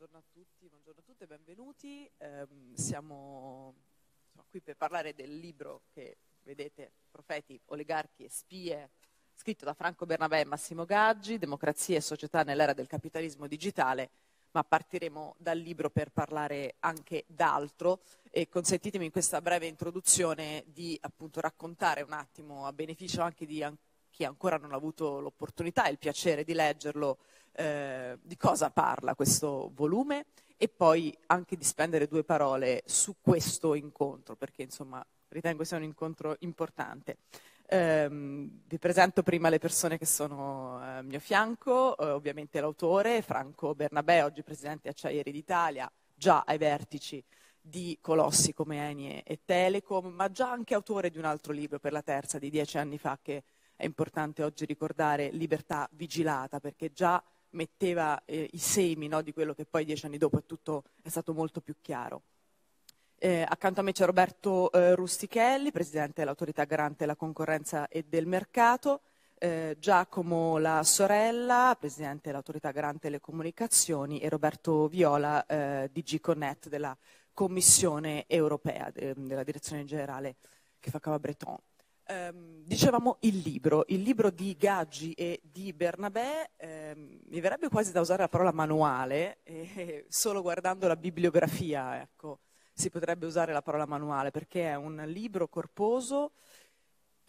buongiorno a tutti, buongiorno a tutte, benvenuti. Eh, siamo insomma, qui per parlare del libro che vedete, Profeti, Oligarchi e Spie, scritto da Franco Bernabé e Massimo Gaggi, Democrazia e società nell'era del capitalismo digitale, ma partiremo dal libro per parlare anche d'altro e consentitemi in questa breve introduzione di appunto raccontare un attimo a beneficio anche di chi ancora non ha avuto l'opportunità e il piacere di leggerlo eh, di cosa parla questo volume e poi anche di spendere due parole su questo incontro, perché insomma ritengo sia un incontro importante. Eh, vi presento prima le persone che sono a mio fianco, eh, ovviamente l'autore Franco Bernabé, oggi presidente Acciaieri d'Italia, già ai vertici di colossi come Enie e Telecom, ma già anche autore di un altro libro per la terza di dieci anni fa che è importante oggi ricordare, Libertà vigilata, perché già metteva eh, i semi no, di quello che poi dieci anni dopo è, tutto, è stato molto più chiaro. Eh, accanto a me c'è Roberto eh, Rustichelli, presidente dell'autorità garante della concorrenza e del mercato, eh, Giacomo La Sorella, presidente dell'autorità garante delle comunicazioni e Roberto Viola, eh, DG Connect della Commissione europea, de, della direzione generale che fa Cava Breton. Um, dicevamo il libro, il libro di Gaggi e di Bernabé, um, mi verrebbe quasi da usare la parola manuale, e solo guardando la bibliografia ecco, si potrebbe usare la parola manuale, perché è un libro corposo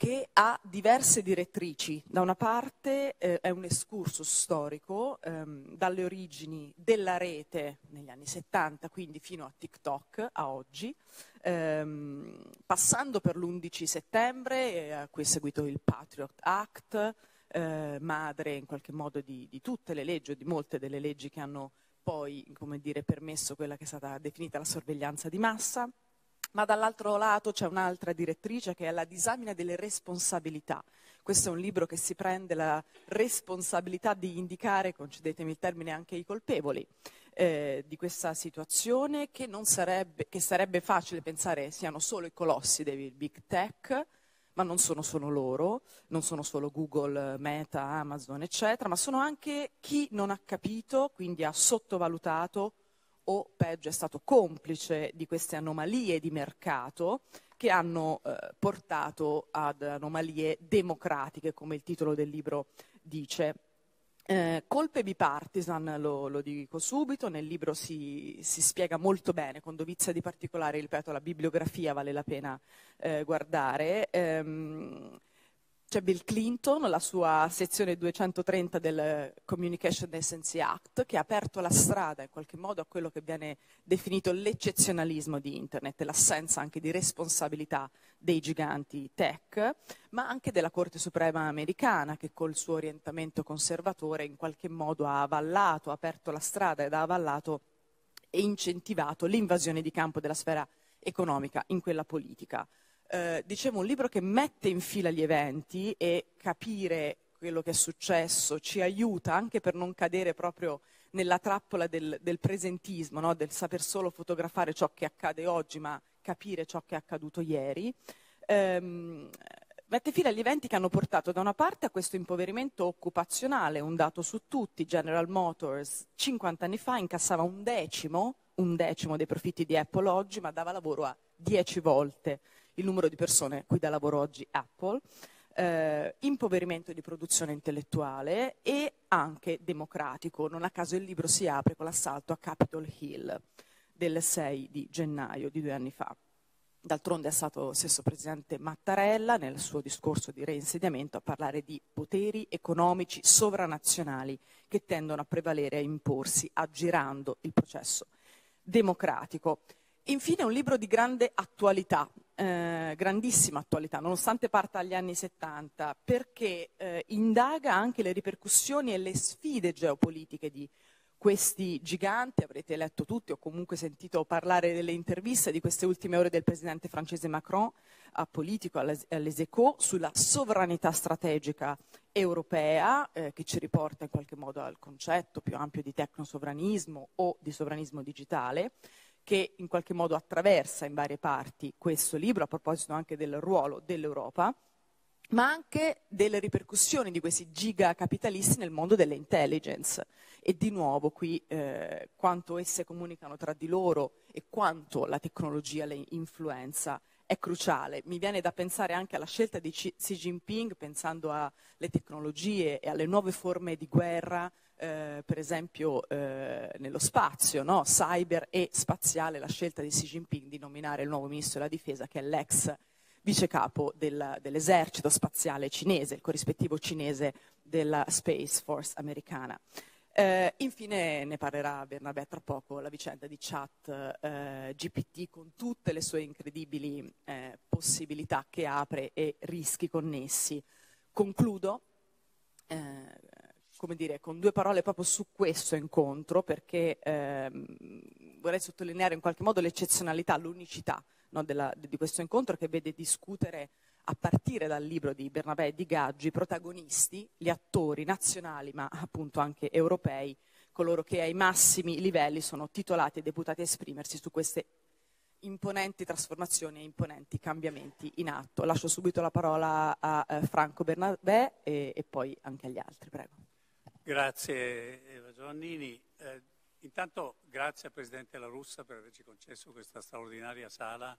che ha diverse direttrici. Da una parte eh, è un escursus storico ehm, dalle origini della rete negli anni 70, quindi fino a TikTok, a oggi, ehm, passando per l'11 settembre, eh, a cui è seguito il Patriot Act, eh, madre in qualche modo di, di, tutte le leggi o di molte delle leggi che hanno poi dire, permesso quella che è stata definita la sorveglianza di massa ma dall'altro lato c'è un'altra direttrice che è la disamina delle responsabilità. Questo è un libro che si prende la responsabilità di indicare, concedetemi il termine, anche i colpevoli eh, di questa situazione che, sarebbe, che sarebbe facile pensare siano solo i colossi dei big tech, ma non sono solo loro, non sono solo Google, Meta, Amazon, eccetera, ma sono anche chi non ha capito, quindi ha sottovalutato o peggio è stato complice di queste anomalie di mercato che hanno eh, portato ad anomalie democratiche, come il titolo del libro dice. Eh, colpe bipartisan, lo, lo, dico subito, nel libro si, si, spiega molto bene, con dovizia di particolare, ripeto, la bibliografia vale la pena eh, guardare. Ehm, c'è Bill Clinton, la sua sezione 230 del Communication Decency Act, che ha aperto la strada in qualche modo a quello che viene definito l'eccezionalismo di Internet, l'assenza anche di responsabilità dei giganti tech, ma anche della Corte Suprema americana, che col suo orientamento conservatore in qualche modo ha avallato, ha aperto la strada ed ha avallato e incentivato l'invasione di campo della sfera economica in quella politica eh, dicevo, un libro che mette in fila gli eventi e capire quello che è successo ci aiuta anche per non cadere proprio nella trappola del, del presentismo, no? del saper solo fotografare ciò che accade oggi, ma capire ciò che è accaduto ieri. Ehm, mette fila gli eventi che hanno portato da una parte a questo impoverimento occupazionale, un dato su tutti, General Motors 50 anni fa incassava un decimo, un decimo dei profitti di Apple oggi, ma dava lavoro a 10 volte il numero di persone cui dà lavoro oggi Apple, eh, impoverimento di produzione intellettuale e anche democratico. Non a caso il libro si apre con l'assalto a Capitol Hill del 6 di gennaio di due anni fa. D'altronde è stato lo stesso presidente Mattarella nel suo discorso di reinsediamento a parlare di poteri economici sovranazionali che tendono a prevalere e a imporsi aggirando il processo democratico. Infine un libro di grande attualità, eh, grandissima attualità, nonostante parta dagli anni 70, perché eh, indaga anche le ripercussioni e le sfide geopolitiche di questi giganti, avrete letto tutti o comunque sentito parlare delle interviste di queste ultime ore del presidente francese Macron a Politico, all'Es Echos, sulla sovranità strategica europea, eh, che ci riporta in qualche modo al concetto più ampio di tecnosovranismo o di sovranismo digitale che in qualche modo attraversa in varie parti questo libro, a proposito anche del ruolo dell'Europa. ma anche delle ripercussioni di questi gigacapitalisti nel mondo delle intelligence. E di nuovo qui eh, quanto esse comunicano tra di loro e quanto la tecnologia le influenza è cruciale. Mi viene da pensare anche alla scelta di Xi Jinping, pensando alle tecnologie e alle nuove forme di guerra, eh, per esempio eh, nello spazio, no? cyber e spaziale, la scelta di Xi Jinping di nominare il nuovo ministro della difesa, che è l'ex vice capo del, dell'esercito spaziale cinese, il corrispettivo cinese della Space Force americana. Eh, infine ne parlerà Bernabé tra poco, la vicenda di chat eh, GPT con tutte le sue incredibili eh, possibilità che apre e rischi connessi. Concludo eh, come dire, con due parole proprio su questo incontro perché ehm, vorrei sottolineare in qualche modo l'eccezionalità, l'unicità no, della, di questo incontro che vede discutere a partire dal libro di Bernabé e di Gaggi i protagonisti, gli attori nazionali ma appunto anche europei, coloro che ai massimi livelli sono titolati e deputati a esprimersi su queste imponenti trasformazioni e imponenti cambiamenti in atto. Lascio subito la parola a eh, Franco Bernabé e, e, poi anche agli altri, prego. Grazie Eva Giovannini. Eh, Intanto grazie al Presidente La Russa per averci concesso questa straordinaria sala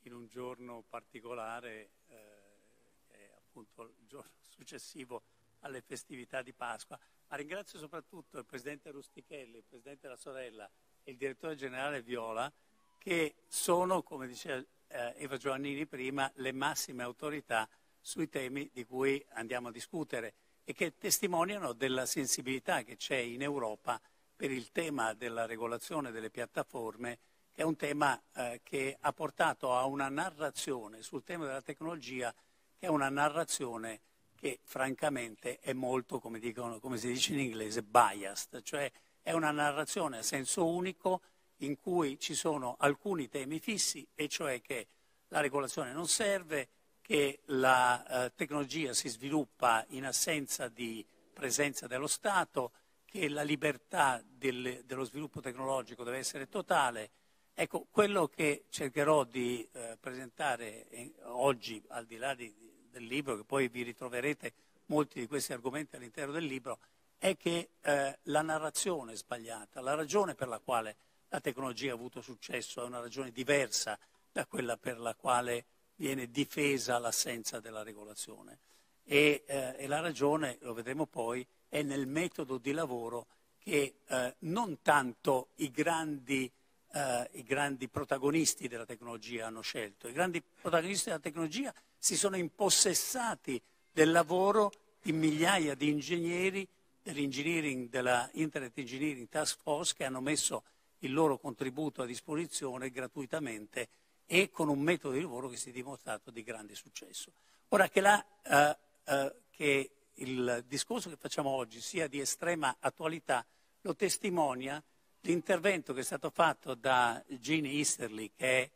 in un giorno particolare, eh, appunto il giorno successivo alle festività di Pasqua. Ma ringrazio soprattutto il Presidente Rustichelli, il Presidente La Sorella e il Direttore Generale Viola, che sono, come diceva eh, Eva Giovannini prima, le massime autorità sui temi di cui andiamo a discutere e che testimoniano della sensibilità che c'è in Europa per il tema della regolazione delle piattaforme, che è un tema eh, che ha portato a una narrazione sul tema della tecnologia, che è una narrazione che francamente è molto, come, dicono, come si dice in inglese, biased, cioè è una narrazione a senso unico in cui ci sono alcuni temi fissi, e cioè che la regolazione non serve, che la eh, tecnologia si sviluppa in assenza di presenza dello Stato, che la libertà del, dello sviluppo tecnologico deve essere totale. Ecco, quello che cercherò di eh, presentare eh, oggi, al di là di, del libro, che poi vi ritroverete molti di questi argomenti all'interno del libro, è che eh, la narrazione sbagliata, la ragione per la quale la tecnologia ha avuto successo è una ragione diversa da quella per la quale viene difesa l'assenza della regolazione. E, eh, e la ragione, lo vedremo poi, è nel metodo di lavoro che eh, non tanto i grandi, eh, i grandi, protagonisti della tecnologia hanno scelto. I grandi protagonisti della tecnologia si sono impossessati del lavoro di migliaia di ingegneri dell'engineering, della Internet Engineering Task Force che hanno messo il loro contributo a disposizione gratuitamente e con un metodo di lavoro che si è dimostrato di grande successo. Ora che, la, eh, eh che il discorso che facciamo oggi sia di estrema attualità lo testimonia l'intervento che è stato fatto da Jean Easterly, che è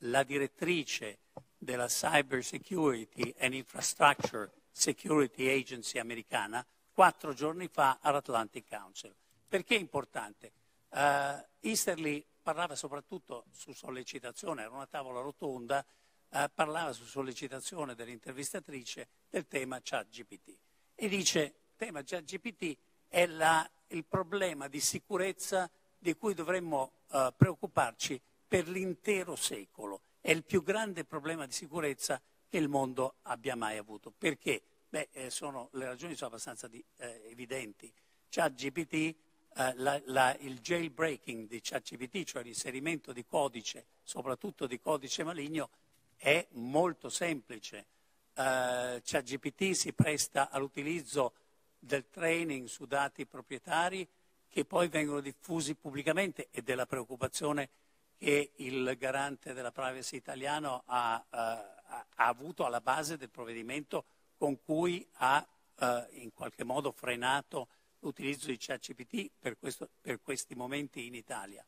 la direttrice della Cyber Security and Infrastructure Security Agency americana, quattro giorni fa all'Atlantic Council. Perché è importante? Uh, Easterly parlava soprattutto su sollecitazione, era una tavola rotonda, uh, parlava su sollecitazione dell'intervistatrice del tema ChatGPT e dice, il tema ChatGPT è la, il problema di sicurezza di cui dovremmo uh, preoccuparci per l'intero secolo. È il più grande problema di sicurezza che il mondo abbia mai avuto. Perché? Beh, eh, sono, le ragioni sono abbastanza di, eh, evidenti. ChatGPT, eh, la, la, il jailbreaking di ChatGPT, cioè l'inserimento di codice, soprattutto di codice maligno, è molto semplice. Eh, ChatGPT si presta all'utilizzo del training su dati proprietari che poi vengono diffusi pubblicamente e della preoccupazione che il garante della privacy italiano ha, uh, ha avuto alla base del provvedimento con cui ha uh, in qualche modo frenato l'utilizzo di ChatGPT per, per questi momenti in Italia.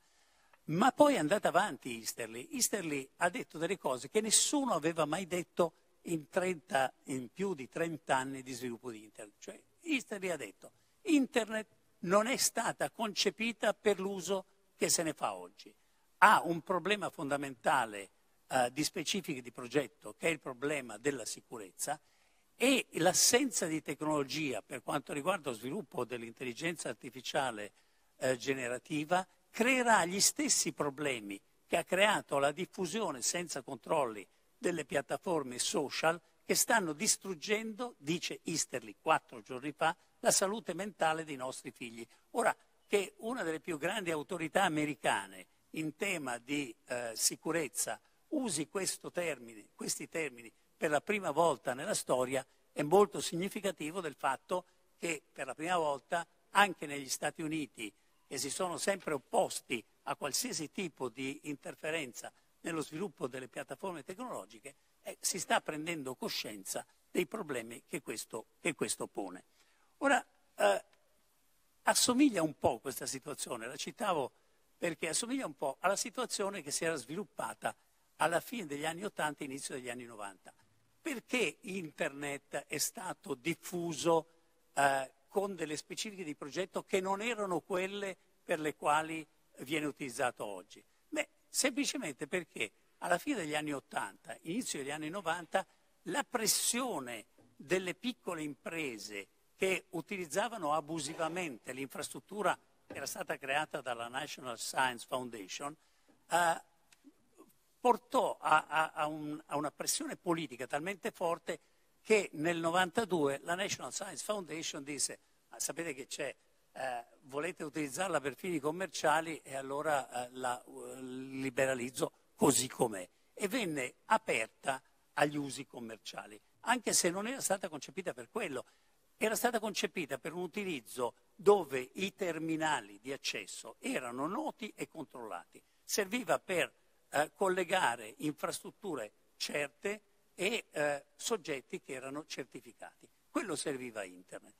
Ma poi è andata avanti Easterly. Easterly ha detto delle cose che nessuno aveva mai detto in, 30, in più di 30 anni di sviluppo di Internet. Cioè, Easterly ha detto, Internet non è stata concepita per l'uso che se ne fa oggi. Ha un problema fondamentale eh, di specifiche di progetto, che è il problema della sicurezza, e l'assenza di tecnologia per quanto riguarda lo sviluppo dell'intelligenza artificiale eh, generativa creerà gli stessi problemi che ha creato la diffusione senza controlli delle piattaforme social che stanno distruggendo, dice Easterly quattro giorni fa, la salute mentale dei nostri figli. Ora, che una delle più grandi autorità americane in tema di eh, sicurezza usi termine, questi termini per la prima volta nella storia è molto significativo del fatto che per la prima volta anche negli Stati Uniti, che si sono sempre opposti a qualsiasi tipo di interferenza nello sviluppo delle piattaforme tecnologiche, eh, si sta prendendo coscienza dei problemi che questo, che questo pone. Ora, eh, assomiglia un po' questa situazione, la citavo perché assomiglia un po' alla situazione che si era sviluppata alla fine degli anni 80 e inizio degli anni 90. Perché internet è stato diffuso eh, con delle specifiche di progetto che non erano quelle per le quali viene utilizzato oggi? Beh, semplicemente perché alla fine degli anni 80, inizio degli anni 90, la pressione delle piccole imprese che utilizzavano abusivamente l'infrastruttura che era stata creata dalla National Science Foundation, eh, portò a, a, a, un, a, una pressione politica talmente forte che nel 92 la National Science Foundation disse, sapete che c'è, eh, volete utilizzarla per fini commerciali e allora eh, la uh, liberalizzo così com'è. E venne aperta agli usi commerciali, anche se non era stata concepita per quello era stata concepita per un utilizzo dove i terminali di accesso erano noti e controllati. Serviva per eh, collegare infrastrutture certe e eh, soggetti che erano certificati. Quello serviva a Internet.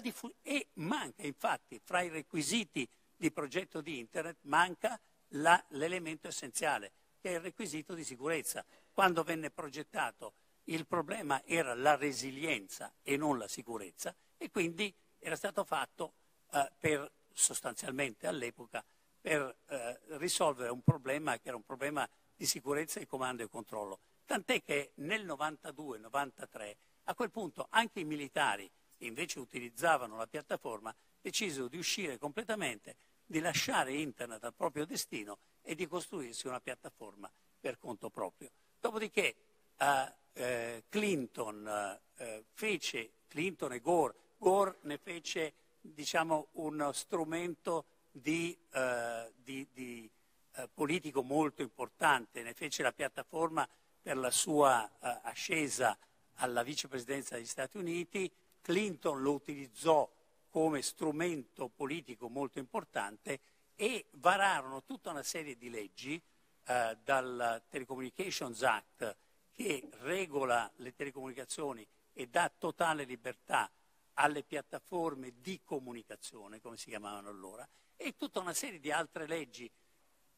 Diffu- e manca infatti fra i requisiti di progetto di Internet manca la, l'elemento essenziale, che è il requisito di sicurezza. Quando venne progettato il problema era la resilienza e non la sicurezza e quindi era stato fatto eh, per, sostanzialmente all'epoca per eh, risolvere un problema che era un problema di sicurezza di comando e controllo. Tant'è che nel 92-93 a quel punto anche i militari che invece utilizzavano la piattaforma decisero di uscire completamente, di lasciare internet al proprio destino e di costruirsi una piattaforma per conto proprio. Dopodiché eh, eh, Clinton eh, fece, Clinton e Gore, Gore ne fece diciamo, uno strumento di, eh, di, di eh, politico molto importante, ne fece la piattaforma per la sua eh, ascesa alla vicepresidenza degli Stati Uniti, Clinton lo utilizzò come strumento politico molto importante e vararono tutta una serie di leggi eh, dal Telecommunications Act che regola le telecomunicazioni e dà totale libertà alle piattaforme di comunicazione, come si chiamavano allora, e tutta una serie di altre leggi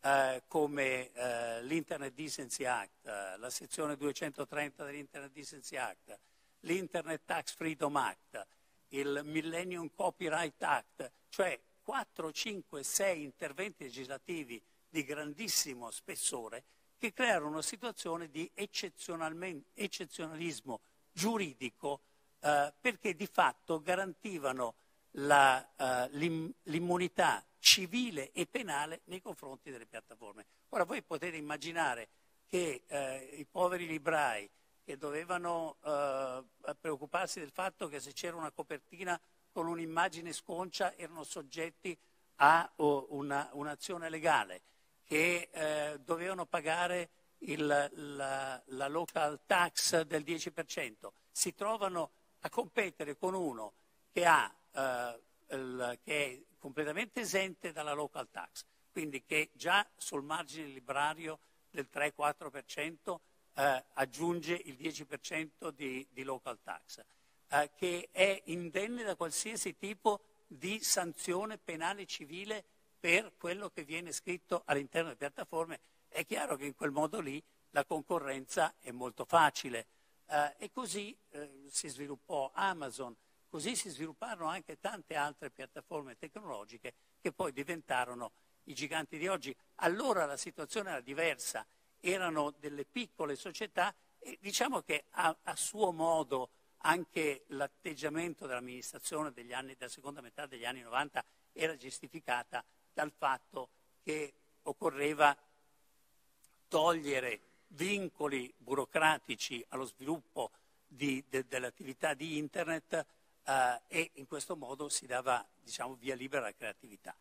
eh, come eh, l'Internet Decency Act, eh, la sezione 230 dell'Internet Decency Act, l'Internet Tax Freedom Act, il Millennium Copyright Act, cioè 4, 5, 6 interventi legislativi di grandissimo spessore che crearono una situazione di eccezionalismo giuridico eh, perché di fatto garantivano la, eh, l'immunità civile e penale nei confronti delle piattaforme. Ora voi potete immaginare che eh, i poveri librai che dovevano eh, preoccuparsi del fatto che se c'era una copertina con un'immagine sconcia erano soggetti a una, un'azione legale che eh, dovevano pagare il, la, la, local tax del 10%, si trovano a competere con uno che, ha, eh, il, che è completamente esente dalla local tax, quindi che già sul margine librario del 3-4% eh, aggiunge il 10% di, di local tax, eh, che è indenne da qualsiasi tipo di sanzione penale civile per quello che viene scritto all'interno delle piattaforme, è chiaro che in quel modo lì la concorrenza è molto facile. Eh, e così eh, si sviluppò Amazon, così si svilupparono anche tante altre piattaforme tecnologiche che poi diventarono i giganti di oggi. Allora la situazione era diversa, erano delle piccole società e diciamo che a, a suo modo anche l'atteggiamento dell'amministrazione anni, della seconda metà degli anni 90 era giustificata dal fatto che occorreva togliere vincoli burocratici allo sviluppo di, de, dell'attività di Internet eh, e in questo modo si dava diciamo, via libera alla creatività.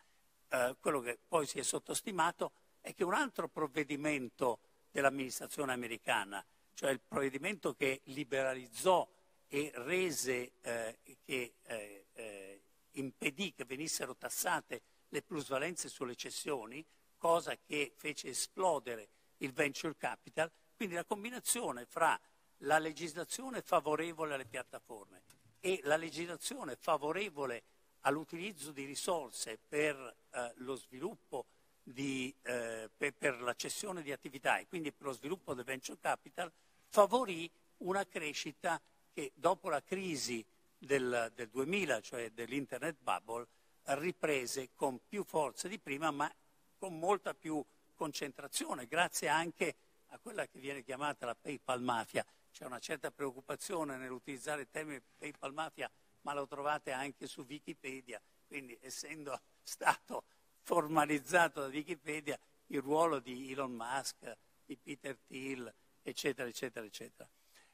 Eh, quello che poi si è sottostimato è che un altro provvedimento dell'amministrazione americana, cioè il provvedimento che liberalizzò e rese, eh, che eh, eh, impedì che venissero tassate le plusvalenze sulle cessioni, cosa che fece esplodere il venture capital, quindi la combinazione fra la legislazione favorevole alle piattaforme e la legislazione favorevole all'utilizzo di risorse per eh, lo sviluppo di, eh, per, per, la di attività e quindi per lo sviluppo del venture capital favorì una crescita che dopo la crisi del, del 2000, cioè dell'internet bubble, riprese con più forza di prima ma con molta più concentrazione, grazie anche a quella che viene chiamata la PayPal mafia. C'è una certa preoccupazione nell'utilizzare il termine PayPal mafia, ma lo trovate anche su Wikipedia, quindi essendo stato formalizzato da Wikipedia il ruolo di Elon Musk, di Peter Thiel, eccetera, eccetera, eccetera.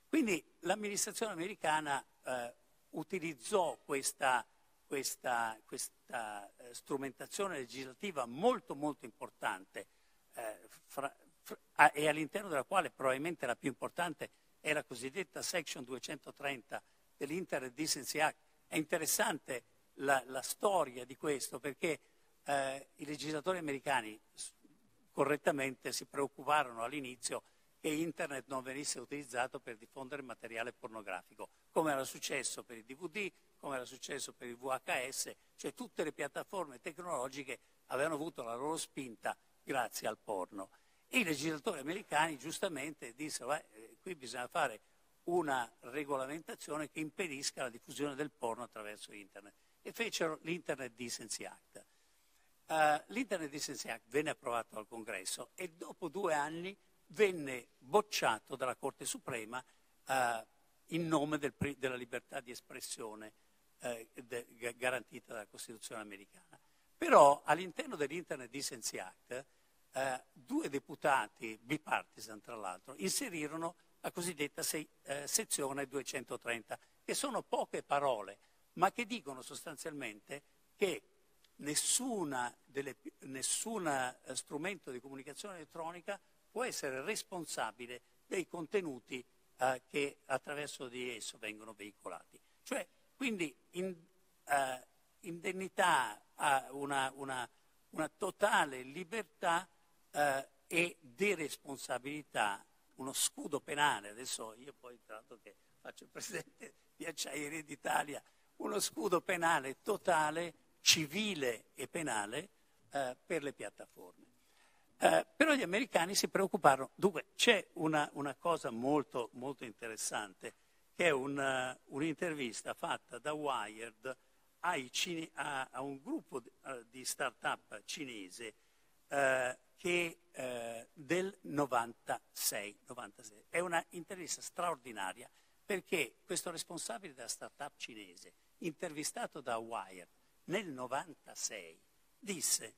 Quindi l'amministrazione americana eh, utilizzò questa, questa, questa eh, strumentazione legislativa molto molto importante eh, fra, fra, e all'interno della quale probabilmente la più importante è la cosiddetta Section 230 dell'Internet Decency Act. È interessante la, la storia di questo perché eh, i legislatori americani correttamente si preoccuparono all'inizio che Internet non venisse utilizzato per diffondere materiale pornografico, come era successo per il DVD, come era successo per il VHS, cioè tutte le piattaforme tecnologiche avevano avuto la loro spinta grazie al porno. E i legislatori americani giustamente dissero, eh, qui bisogna fare una regolamentazione che impedisca la diffusione del porno attraverso Internet e fecero l'Internet Decency Act. Uh, L'Internet Decency Act venne approvato dal Congresso e dopo due anni venne bocciato dalla Corte Suprema uh, in nome del, della libertà di espressione uh, de, garantita dalla Costituzione americana. Però all'interno dell'Internet Decency Act due deputati, bipartisan tra l'altro, inserirono la cosiddetta se, sezione 230, che sono poche parole, ma che dicono sostanzialmente che nessuna, delle, nessuna eh, strumento di comunicazione elettronica può essere responsabile dei contenuti eh, che attraverso di esso vengono veicolati. Cioè, quindi in, eh, indennità a una, una, una, totale libertà eh, e deresponsabilità, uno scudo penale. Adesso io poi, tra l'altro che faccio il presidente di Acciaierie d'Italia, uno scudo penale totale civile e penale eh, per le piattaforme. Eh, però gli americani si preoccuparono. Dunque, c'è una, una cosa molto, molto, interessante, che è una, un'intervista fatta da Wired cine, a, a, un gruppo di, uh, di start-up cinese uh, che, uh, del 96, 96. È una intervista straordinaria perché questo responsabile della start-up cinese, intervistato da Wired, nel 96 disse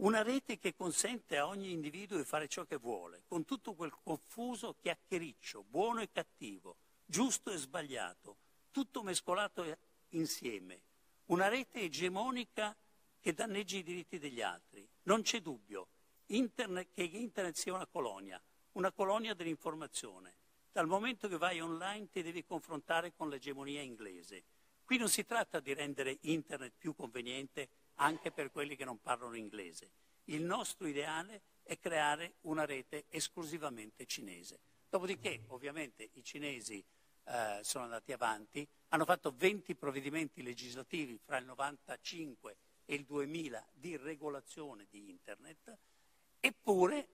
una rete che consente a ogni individuo di fare ciò che vuole, con tutto quel confuso chiacchiericcio, buono e cattivo, giusto e sbagliato, tutto mescolato insieme. Una rete egemonica che danneggia i diritti degli altri. Non c'è dubbio internet, che Internet sia una colonia, una colonia dell'informazione. Dal momento che vai online ti devi confrontare con l'egemonia inglese Qui non si tratta di rendere Internet più conveniente anche per quelli che non parlano inglese. Il nostro ideale è creare una rete esclusivamente cinese. Dopodiché, ovviamente, i cinesi eh, sono andati avanti, hanno fatto 20 provvedimenti legislativi fra il 1995 e il 2000 di regolazione di Internet, eppure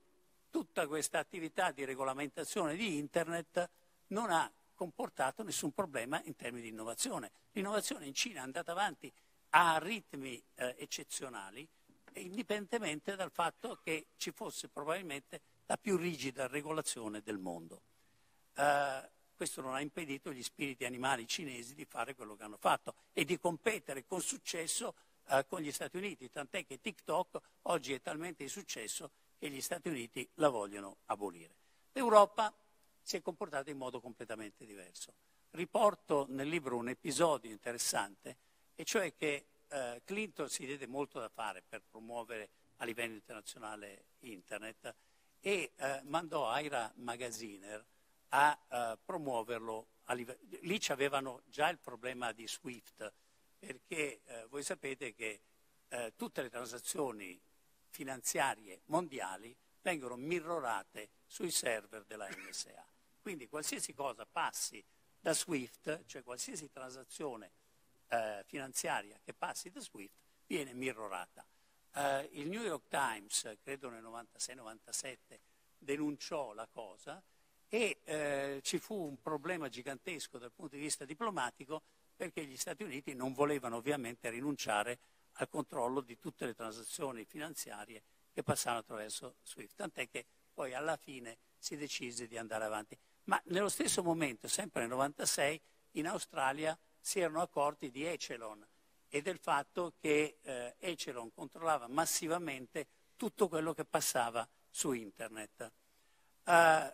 tutta questa attività di regolamentazione di Internet non ha comportato nessun problema in termini di innovazione. L'innovazione in Cina è andata avanti a ritmi eh, eccezionali, indipendentemente dal fatto che ci fosse probabilmente la più rigida regolazione del mondo. Uh, questo non ha impedito agli spiriti animali cinesi di fare quello che hanno fatto e di competere con successo eh, con gli Stati Uniti, tant'è che TikTok oggi è talmente di successo che gli Stati Uniti la vogliono abolire. L'Europa si è comportata in modo completamente diverso. Riporto nel libro un episodio interessante, e cioè che eh, Clinton si diede molto da fare per promuovere a livello internazionale internet e eh, mandò Aira Magaziner a eh, promuoverlo. A livello... Lì avevano già il problema di SWIFT, perché eh, voi sapete che eh, tutte le transazioni finanziarie mondiali vengono mirrorate sui server della NSA. Quindi qualsiasi cosa passi da SWIFT, cioè qualsiasi transazione eh, finanziaria che passi da SWIFT, viene mirrorata. Eh, il New York Times, credo nel 96-97, denunciò la cosa e eh, ci fu un problema gigantesco dal punto di vista diplomatico perché gli Stati Uniti non volevano ovviamente rinunciare al controllo di tutte le transazioni finanziarie che passavano attraverso SWIFT, tant'è che poi alla fine si decise di andare avanti. Ma nello stesso momento, sempre nel 96, in Australia si erano accorti di Echelon e del fatto che eh, Echelon controllava massivamente tutto quello che passava su internet. Uh,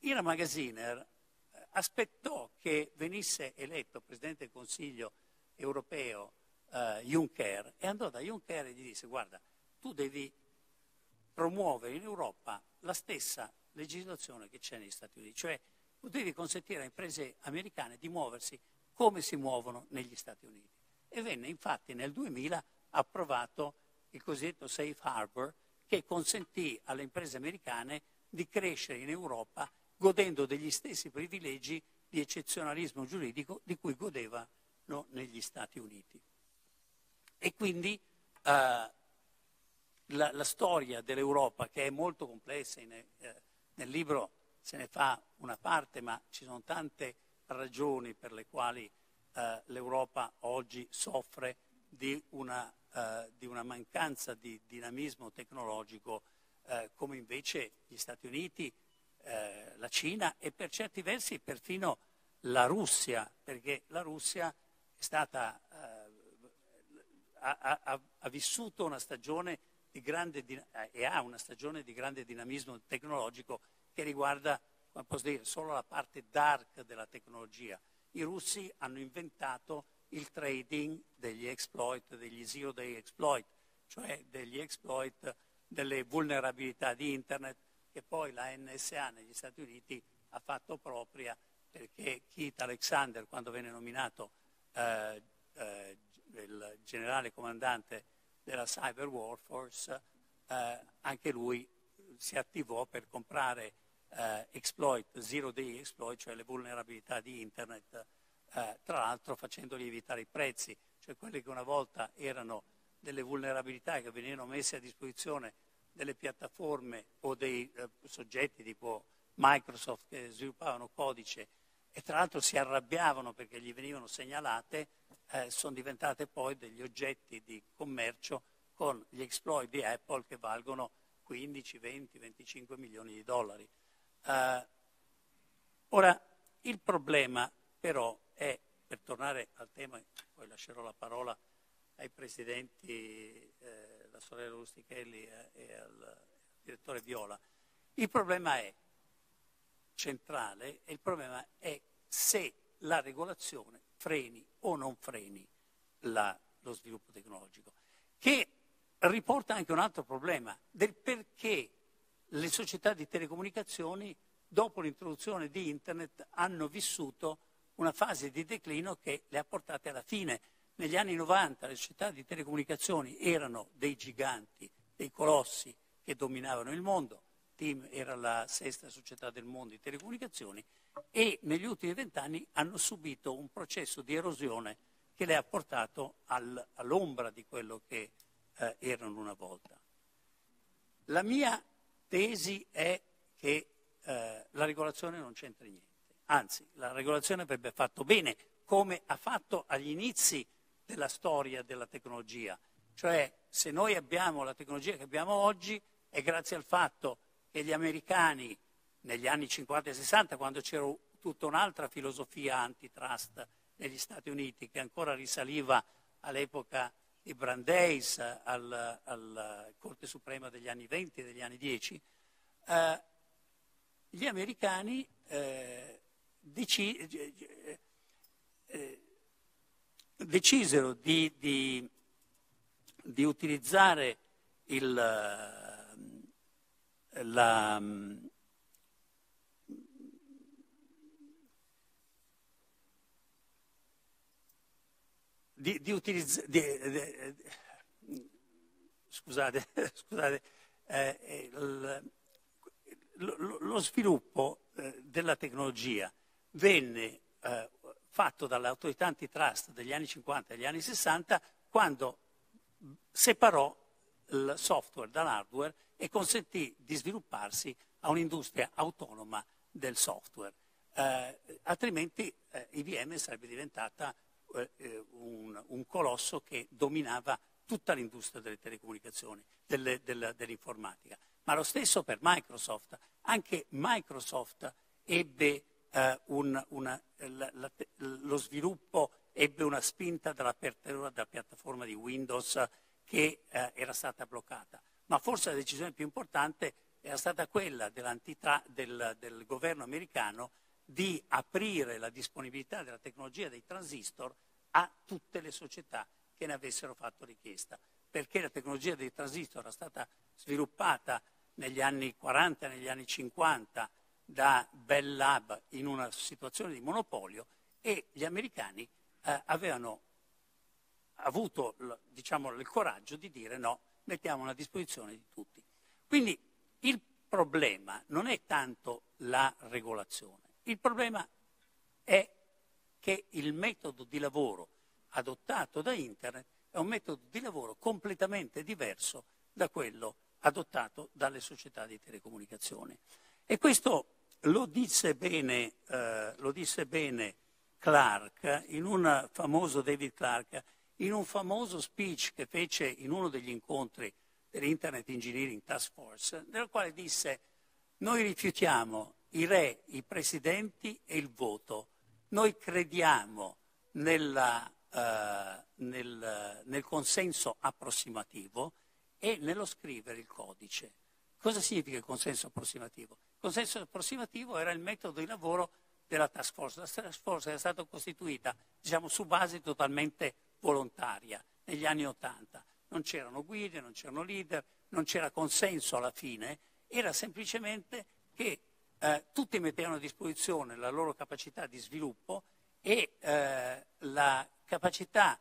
Ira Magaziner aspettò che venisse eletto Presidente del Consiglio europeo uh, Juncker e andò da Juncker e gli disse guarda, tu devi promuovere in Europa la stessa legislazione che c'è negli Stati Uniti, cioè tu devi consentire alle imprese americane di muoversi come si muovono negli Stati Uniti. E venne infatti nel 2000 approvato il cosiddetto Safe Harbor che consentì alle imprese americane di crescere in Europa godendo degli stessi privilegi di eccezionalismo giuridico di cui godevano negli Stati Uniti. E quindi eh, la, la, storia dell'Europa, che è molto complessa, in, eh, nel libro se ne fa una parte, ma ci sono tante ragioni per le quali eh, l'Europa oggi soffre di una eh, di una mancanza di dinamismo tecnologico eh, come invece gli Stati Uniti, eh, la Cina e per certi versi perfino la Russia, perché la Russia è stata, eh, ha, ha, ha, vissuto una stagione di grande, e ha una stagione di grande dinamismo tecnologico che riguarda dire, solo la parte dark della tecnologia. I russi hanno inventato il trading degli exploit, degli zero day exploit, cioè degli exploit delle vulnerabilità di Internet che poi la NSA negli Stati Uniti ha fatto propria perché Keith Alexander, quando venne nominato eh, eh, il generale comandante della Cyber Warforce, eh, anche lui si attivò per comprare eh, exploit, zero day exploit, cioè le vulnerabilità di Internet eh, tra l'altro facendo lievitare i prezzi, cioè quelle che una volta erano delle vulnerabilità che venivano messe a disposizione delle piattaforme o dei eh, soggetti tipo Microsoft che sviluppavano codice e tra l'altro si arrabbiavano perché gli venivano segnalate, eh, sono diventate poi degli oggetti di commercio con gli exploit di Apple che valgono 15, 20, 25 milioni di dollari. Uh, ora, il problema però è, per tornare al tema, poi lascerò la parola ai presidenti, eh, la sorella Rustichelli e al direttore Viola, il problema è centrale e il problema è se la regolazione freni o non freni la, lo sviluppo tecnologico, che riporta anche un altro problema del perché le società di telecomunicazioni dopo l'introduzione di Internet hanno vissuto una fase di declino che le ha portate alla fine. Negli anni 90 le società di telecomunicazioni erano dei giganti, dei colossi che dominavano il mondo, TIM era la sesta società del mondo di telecomunicazioni e negli ultimi vent'anni hanno subito un processo di erosione che le ha portato al, all'ombra di quello che eh, erano una volta. La mia tesi è che eh, la regolazione non c'entra niente. Anzi, la regolazione avrebbe fatto bene, come ha fatto agli inizi della storia della tecnologia. Cioè, se noi abbiamo la tecnologia che abbiamo oggi, è grazie al fatto che gli americani, negli anni 50 e 60, quando tutta un'altra filosofia antitrust negli Stati Uniti che ancora risaliva all'epoca di Brandeis, alla al Corte Suprema degli anni 20 e degli anni 10, eh, gli americani eh, deci, eh, decisero di, di, di utilizzare il, la, di, di utilizzare, scusate, scusate eh, il, lo, lo, sviluppo eh, della tecnologia venne eh, fatto dall'autorità antitrust degli anni 50 e degli anni 60 quando separò il software dall'hardware e consentì di svilupparsi a un'industria autonoma del software. Eh, altrimenti eh, IBM sarebbe diventata eh, un, un, colosso che dominava tutta l'industria delle telecomunicazioni, delle, delle, dell'informatica. Ma lo stesso per Microsoft. Anche Microsoft ebbe eh, un, una, la, la, lo sviluppo, ebbe una spinta dall'apertura della piattaforma di Windows che eh, era stata bloccata. Ma forse la decisione più importante era stata quella del, del governo americano di aprire la disponibilità della tecnologia dei transistor a tutte le società che ne avessero fatto richiesta, perché la tecnologia dei transistor era stata sviluppata negli anni 40 e negli anni 50 da Bell Lab in una situazione di monopolio e gli americani eh, avevano avuto diciamo, il coraggio di dire no, mettiamo a disposizione di tutti. Quindi il problema non è tanto la regolazione, il problema è che il metodo di lavoro adottato da Internet è un metodo di lavoro completamente diverso da quello adottato dalle società di telecomunicazione. E questo lo disse bene, eh, lo disse bene Clark, in un famoso David Clark, in un famoso speech che fece in uno degli incontri dell'Internet Engineering Task Force, nel quale disse noi rifiutiamo i re, i presidenti e il voto. Noi crediamo nella, uh, nel, nel consenso approssimativo e nello scrivere il codice. Cosa significa il consenso approssimativo? Consenso approssimativo era il metodo di lavoro della task force. La task force era stata costituita diciamo, su base totalmente volontaria negli anni Ottanta. Non c'erano guide, non c'erano leader, non c'era consenso alla fine, era semplicemente che eh, tutti mettevano a disposizione la loro capacità di sviluppo e eh, la capacità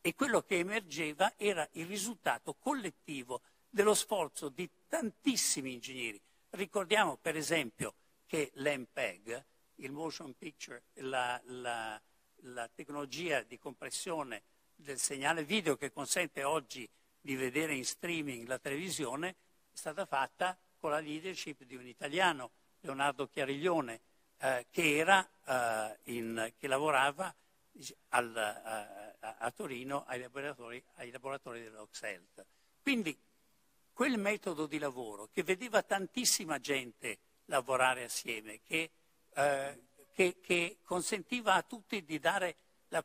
e quello che emergeva era il risultato collettivo dello sforzo di tantissimi ingegneri. Ricordiamo per esempio che l'MPEG, picture, la, la, la tecnologia di compressione del segnale video che consente oggi di vedere in streaming la televisione, è stata fatta con la leadership di un italiano, Leonardo Chiariglione, eh, che, era, eh, in, che, lavorava al, a, a, Torino ai laboratori, ai laboratori dell'Oxhealth. Quindi quel metodo di lavoro che vedeva tantissima gente lavorare assieme, che, eh, che, che consentiva a tutti di dare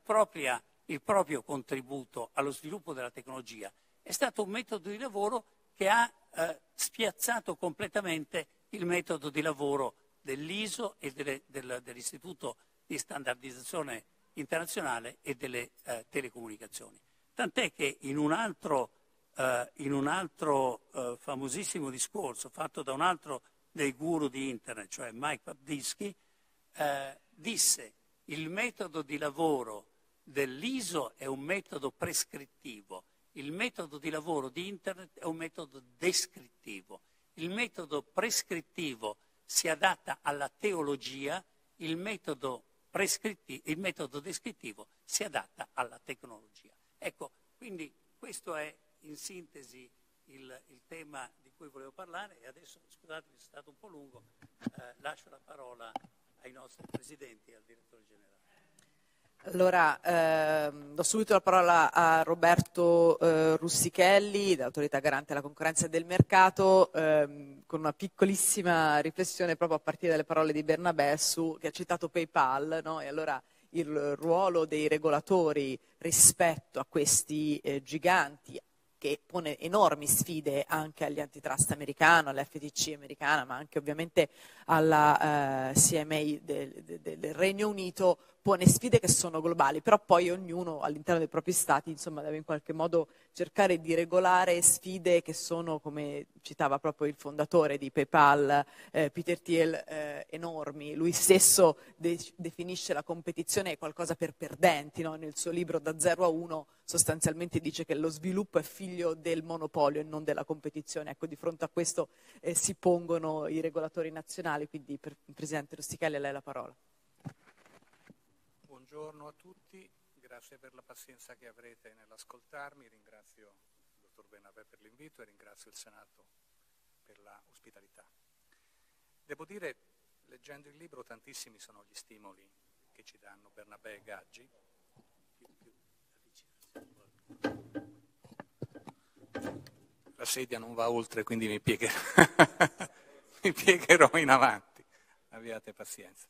propria, il proprio contributo allo sviluppo della tecnologia, è stato un metodo di lavoro che ha eh, spiazzato completamente il metodo di lavoro dell'ISO e delle, del, dell'Istituto di standardizzazione internazionale e delle eh, telecomunicazioni. Tant'è che in un altro, eh, in un altro eh, famosissimo discorso fatto da un altro dei guru di Internet, cioè Mike Papdisky, eh, disse il metodo di lavoro dell'ISO è un metodo prescrittivo, il metodo di lavoro di Internet è un metodo descrittivo. Il metodo prescrittivo si adatta alla teologia, il metodo, il metodo descrittivo si adatta alla tecnologia. Ecco, quindi questo è in sintesi il, il tema di cui volevo parlare e adesso, scusatemi se è stato un po' lungo, eh, lascio la parola ai nostri presidenti e al direttore generale. Allora, ehm, do subito la parola a Roberto eh, Russichelli, dell'autorità garante della concorrenza e del mercato, ehm, con una piccolissima riflessione proprio a partire dalle parole di Bernabé su, che ha citato PayPal, no? e allora il ruolo dei regolatori rispetto a questi eh, giganti che pone enormi sfide anche agli antitrust americano, all'FTC americana, ma anche ovviamente alla eh, CMA del, del, del Regno Unito, pone sfide che sono globali, però poi ognuno all'interno dei propri stati insomma, deve in qualche modo cercare di regolare sfide che sono, come citava proprio il fondatore di PayPal, eh, Peter Thiel, eh, enormi. Lui stesso de- definisce la competizione qualcosa per perdenti, no? nel suo libro Da 0 a 1 sostanzialmente dice che lo sviluppo è figlio del monopolio e non della competizione. Ecco, di fronte a questo eh, si pongono i regolatori nazionali, quindi per, Presidente Rustichelli a lei la parola buongiorno a tutti, grazie per la pazienza che avrete nell'ascoltarmi, ringrazio il dottor Benavè per l'invito e ringrazio il Senato per la ospitalità. Devo dire, leggendo il libro, tantissimi sono gli stimoli che ci danno Bernabé e Gaggi. La sedia non va oltre, quindi mi piegherò, mi piegherò in avanti, abbiate pazienza.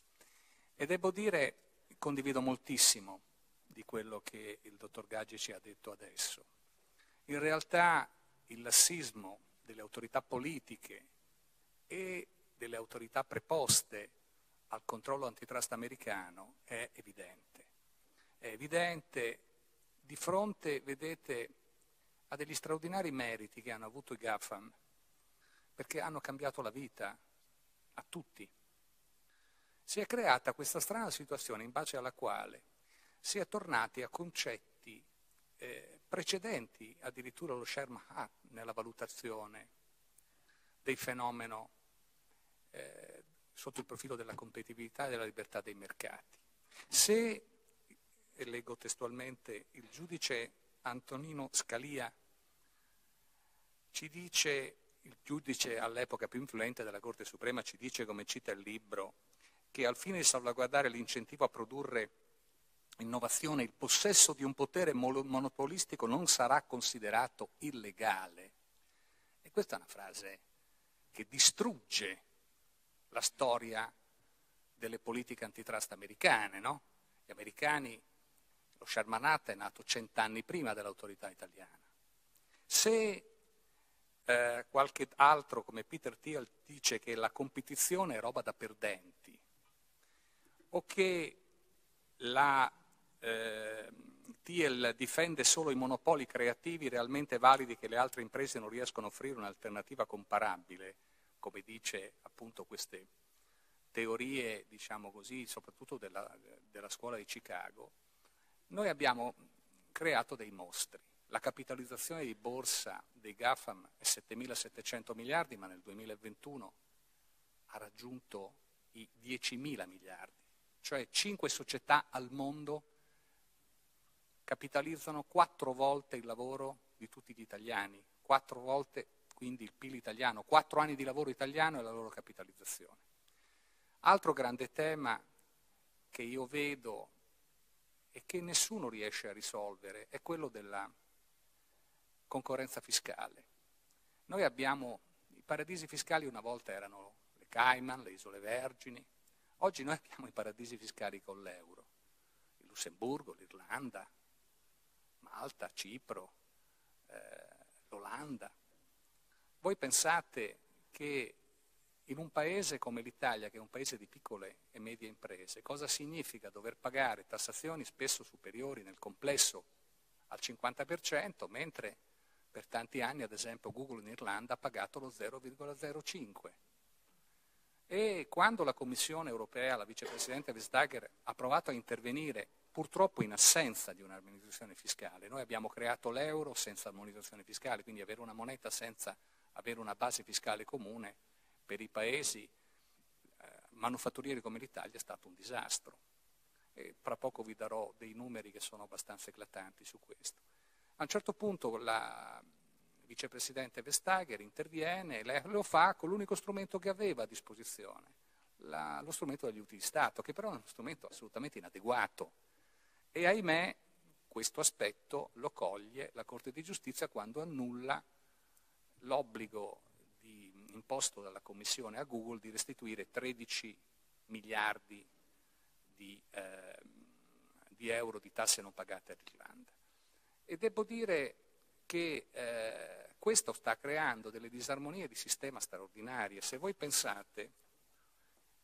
E devo dire condivido moltissimo di quello che il dottor Gaggi ci ha detto adesso. In realtà il lassismo delle autorità politiche e delle autorità preposte al controllo antitrust americano è evidente. È evidente di fronte, vedete, a degli straordinari meriti che hanno avuto i GAFAM, perché hanno cambiato la vita a tutti si è creata questa strana situazione in base alla quale si è tornati a concetti eh, precedenti, addirittura lo Sherman ha nella valutazione del fenomeno eh, sotto il profilo della competitività e della libertà dei mercati. Se, e leggo testualmente, il giudice Antonino Scalia ci dice, il giudice all'epoca più influente della Corte Suprema ci dice, come cita il libro, che al fine di salvaguardare l'incentivo a produrre innovazione, il possesso di un potere monopolistico non sarà considerato illegale. E questa è una frase che distrugge la storia delle politiche antitrust americane, no? Gli americani, lo Shermanata è nato cent'anni prima dell'autorità italiana. Se eh, qualche altro come Peter Thiel dice che la competizione è roba da perdenti, o che la eh, TIEL difende solo i monopoli creativi realmente validi che le altre imprese non riescono a offrire un'alternativa comparabile, come dice appunto queste teorie, diciamo così, soprattutto della, della scuola di Chicago, noi abbiamo creato dei mostri. La capitalizzazione di borsa dei GAFAM è 7.700 miliardi, ma nel 2021 ha raggiunto i 10.000 miliardi cioè cinque società al mondo capitalizzano quattro volte il lavoro di tutti gli italiani, quattro volte quindi il PIL italiano, quattro anni di lavoro italiano e la loro capitalizzazione. Altro grande tema che io vedo e che nessuno riesce a risolvere è quello della concorrenza fiscale. Noi abbiamo, i paradisi fiscali una volta erano le Cayman, le Isole Vergini, Oggi noi abbiamo i paradisi fiscali con l'euro, il Lussemburgo, l'Irlanda, Malta, Cipro, eh, l'Olanda. Voi pensate che in un paese come l'Italia, che è un paese di piccole e medie imprese, cosa significa dover pagare tassazioni spesso superiori nel complesso al 50%, mentre per tanti anni, ad esempio, Google in Irlanda ha pagato lo 0,05%? E quando la Commissione europea, la vicepresidente Vestager, ha provato a intervenire, purtroppo in assenza di un'armonizzazione fiscale, noi abbiamo creato l'euro senza armonizzazione fiscale, quindi avere una moneta senza avere una base fiscale comune per i paesi eh, manufatturieri come l'Italia è stato un disastro. E fra poco vi darò dei numeri che sono abbastanza eclatanti su questo. A un certo punto la vicepresidente Vestager interviene e lo fa con l'unico strumento che aveva a disposizione, la, lo strumento degli utili di Stato, che però è uno strumento assolutamente inadeguato. E ahimè questo aspetto lo coglie la Corte di Giustizia quando annulla l'obbligo di, imposto dalla Commissione a Google di restituire 13 miliardi di, eh, di euro di tasse non pagate all'Irlanda. E devo dire che eh, questo sta creando delle disarmonie di sistema straordinarie. Se voi pensate,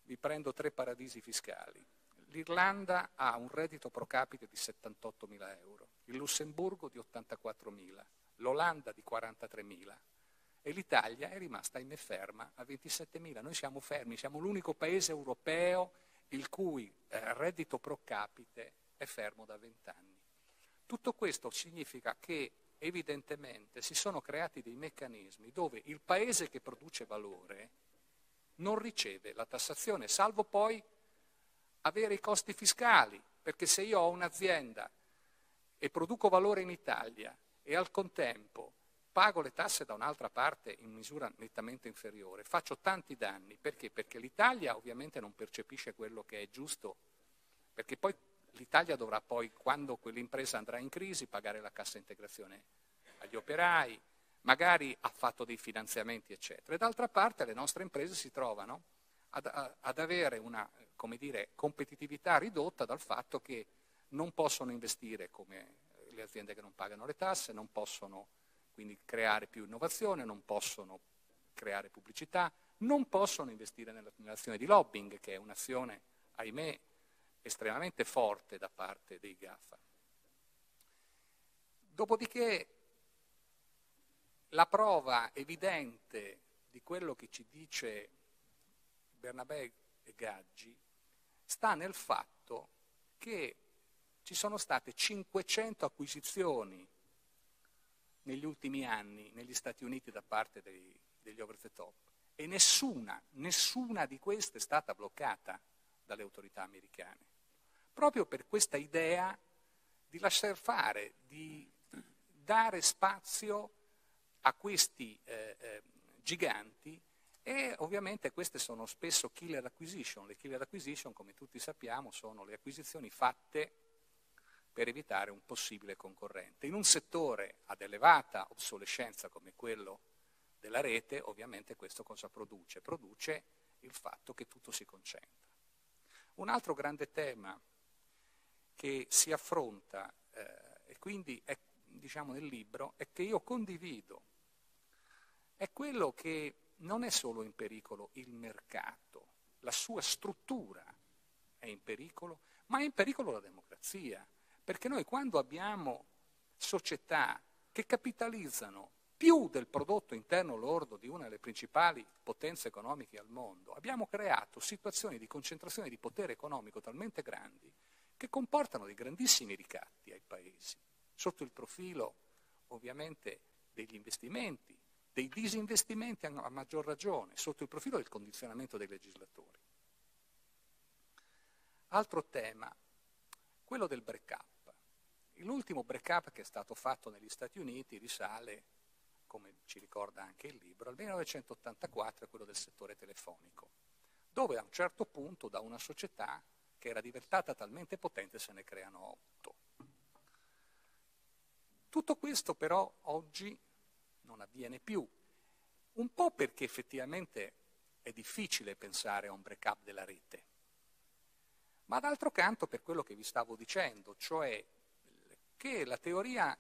vi prendo tre paradisi fiscali. L'Irlanda ha un reddito pro capite di 78.000 euro, il Lussemburgo di 84.000, l'Olanda di 43.000 e l'Italia è rimasta ferma a 27.000. Noi siamo fermi, siamo l'unico paese europeo il cui eh, reddito pro capite è fermo da 20 anni. Tutto questo significa che evidentemente si sono creati dei meccanismi dove il paese che produce valore non riceve la tassazione, salvo poi avere i costi fiscali, perché se io ho un'azienda e produco valore in Italia e al contempo pago le tasse da un'altra parte in misura nettamente inferiore, faccio tanti danni. Perché? Perché l'Italia ovviamente non percepisce quello che è giusto, perché poi l'Italia dovrà poi, quando quell'impresa andrà in crisi, pagare la cassa integrazione agli operai, magari ha fatto dei finanziamenti, eccetera. E d'altra parte le nostre imprese si trovano ad, ad avere una dire, competitività ridotta dal fatto che non possono investire come le aziende che non pagano le tasse, non possono quindi creare più innovazione, non possono creare pubblicità, non possono investire nell'azione di lobbying, che è un'azione, ahimè, estremamente forte da parte dei GAFA. Dopodiché la prova evidente di quello che ci dice Bernabé e Gaggi sta nel fatto che ci sono state 500 acquisizioni negli ultimi anni negli Stati Uniti da parte dei, degli over the top e nessuna, nessuna di queste è stata bloccata dalle autorità americane, proprio per questa idea di lasciar fare, di dare spazio a questi eh, eh, giganti e ovviamente queste sono spesso killer acquisition. Le killer acquisition, come tutti sappiamo, sono le acquisizioni fatte per evitare un possibile concorrente. In un settore ad elevata obsolescenza come quello della rete, ovviamente questo cosa produce? Produce il fatto che tutto si concentra. Un altro grande tema che si affronta eh, e quindi è, diciamo nel libro è che io condivido, è quello che non è solo in pericolo il mercato, la sua struttura è in pericolo, ma è in pericolo la democrazia. Perché noi quando abbiamo società che capitalizzano più del prodotto interno lordo di una delle principali potenze economiche al mondo, abbiamo creato situazioni di concentrazione di potere economico talmente grandi che comportano dei grandissimi ricatti ai paesi, sotto il profilo ovviamente degli investimenti, dei disinvestimenti a maggior ragione, sotto il profilo del condizionamento dei legislatori. Altro tema, quello del break-up. L'ultimo break-up che è stato fatto negli Stati Uniti risale, come ci ricorda anche il libro, al 1984, quello del settore telefonico, dove a un certo punto da una società che era diventata talmente potente se ne creano otto. Tutto questo però oggi non avviene più, un po' perché effettivamente è difficile pensare a un break-up della rete, ma d'altro canto per quello che vi stavo dicendo, cioè che la teoria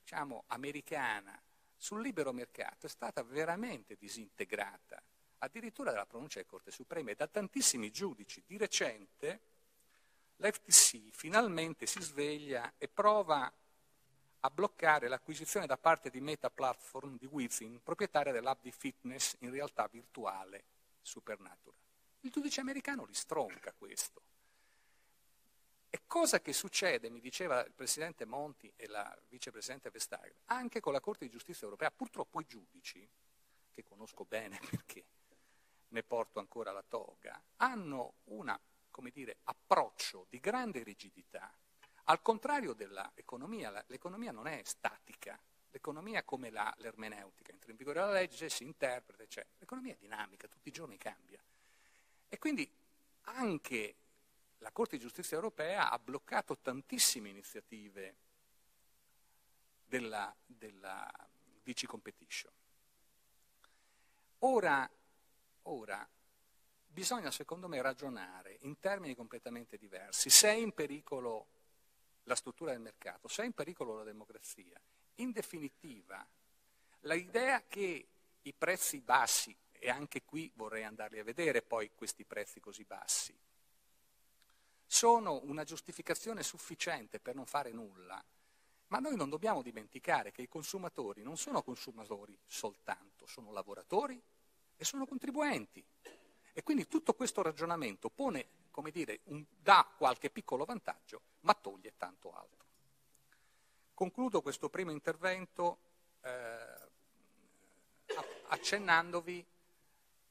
diciamo, americana sul libero mercato è stata veramente disintegrata, addirittura dalla pronuncia della Corte Suprema e da tantissimi giudici. Di recente l'FTC finalmente si sveglia e prova a bloccare l'acquisizione da parte di Meta Platform di Within, proprietaria dell'app di fitness in realtà virtuale Supernatural. Il giudice americano li stronca questo. E cosa che succede, mi diceva il Presidente Monti e la Vicepresidente Vestager, anche con la Corte di Giustizia europea, purtroppo i giudici, che conosco bene perché ne porto ancora la toga, hanno un approccio di grande rigidità. Al contrario dell'economia, l'economia non è statica, l'economia come la, l'ermeneutica, entra in vigore la legge, si interpreta, eccetera. L'economia è dinamica, tutti i giorni cambia. E quindi anche la Corte di giustizia europea ha bloccato tantissime iniziative della, della DC Competition. Ora, ora, bisogna secondo me ragionare in termini completamente diversi. Se è in pericolo la struttura del mercato, se è in pericolo la democrazia, in definitiva, l'idea che i prezzi bassi, e anche qui vorrei andarli a vedere poi questi prezzi così bassi, sono una giustificazione sufficiente per non fare nulla, ma noi non dobbiamo dimenticare che i consumatori non sono consumatori soltanto, sono lavoratori e sono contribuenti. E quindi tutto questo ragionamento pone, come dire, un, dà qualche piccolo vantaggio, ma toglie tanto altro. Concludo questo primo intervento eh, accennandovi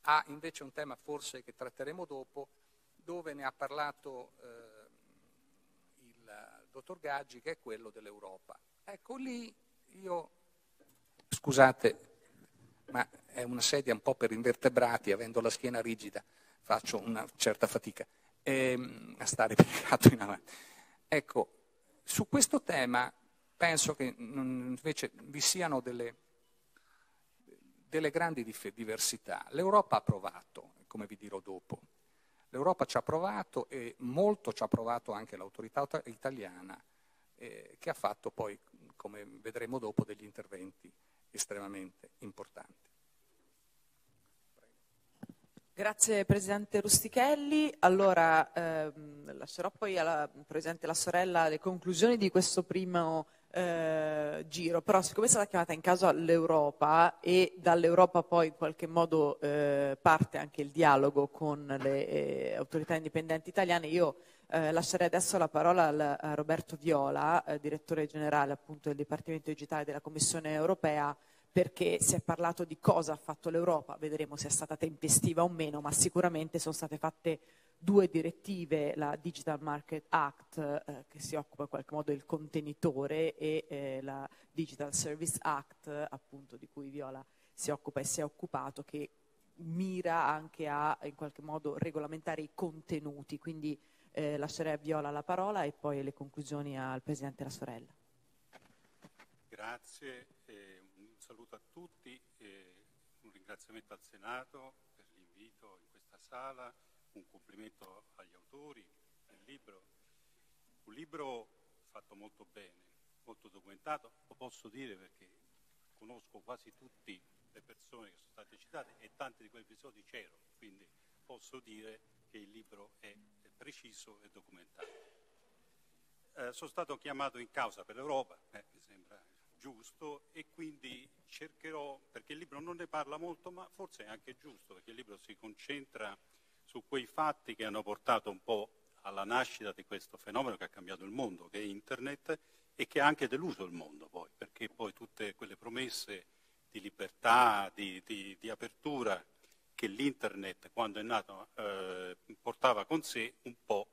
a invece un tema forse che tratteremo dopo, dove ne ha parlato eh, il dottor Gaggi, che è quello dell'Europa. Ecco lì io, scusate, ma è una sedia un po' per invertebrati, avendo la schiena rigida, faccio una certa fatica ehm, a stare piegato in avanti. Ecco, su questo tema penso che invece vi siano delle, delle grandi diversità. L'Europa ha provato, come vi dirò dopo, L'Europa ci ha provato e molto ci ha provato anche l'autorità italiana, eh, che ha fatto poi, come vedremo dopo, degli interventi estremamente importanti. Grazie Presidente Rustichelli. Allora ehm, lascerò poi alla Presidente La Sorella le conclusioni di questo primo eh, giro, però siccome è stata chiamata in causa l'Europa e dall'Europa poi in qualche modo eh, parte anche il dialogo con le eh, autorità indipendenti italiane, io eh, lascerei adesso la parola al, a Roberto Viola, eh, direttore generale appunto del Dipartimento Digitale della Commissione Europea, perché si è parlato di cosa ha fatto l'Europa, vedremo se è stata tempestiva o meno, ma sicuramente sono state fatte due direttive, la Digital Market Act eh, che si occupa in qualche modo del contenitore e eh, la Digital Service Act appunto di cui Viola si occupa e si è occupato che mira anche a in qualche modo regolamentare i contenuti, quindi eh, lascerei a Viola la parola e poi le conclusioni al Presidente La Sorella. Grazie, eh, un saluto a tutti, eh, un ringraziamento al Senato per l'invito in questa sala un complimento agli autori del libro. Un libro fatto molto bene, molto documentato, lo posso dire perché conosco quasi tutte le persone che sono state citate e tanti di quegli episodi c'ero, quindi posso dire che il libro è, è preciso e documentato. Eh, sono stato chiamato in causa per l'Europa, eh, mi sembra giusto, e quindi cercherò, perché il libro non ne parla molto, ma forse è anche giusto, perché il libro si concentra su quei fatti che hanno portato un po' alla nascita di questo fenomeno che ha cambiato il mondo, che è Internet, e che ha anche deluso il mondo poi, perché poi tutte quelle promesse di libertà, di, di, di apertura che l'Internet, quando è nato, eh, portava con sé, un po'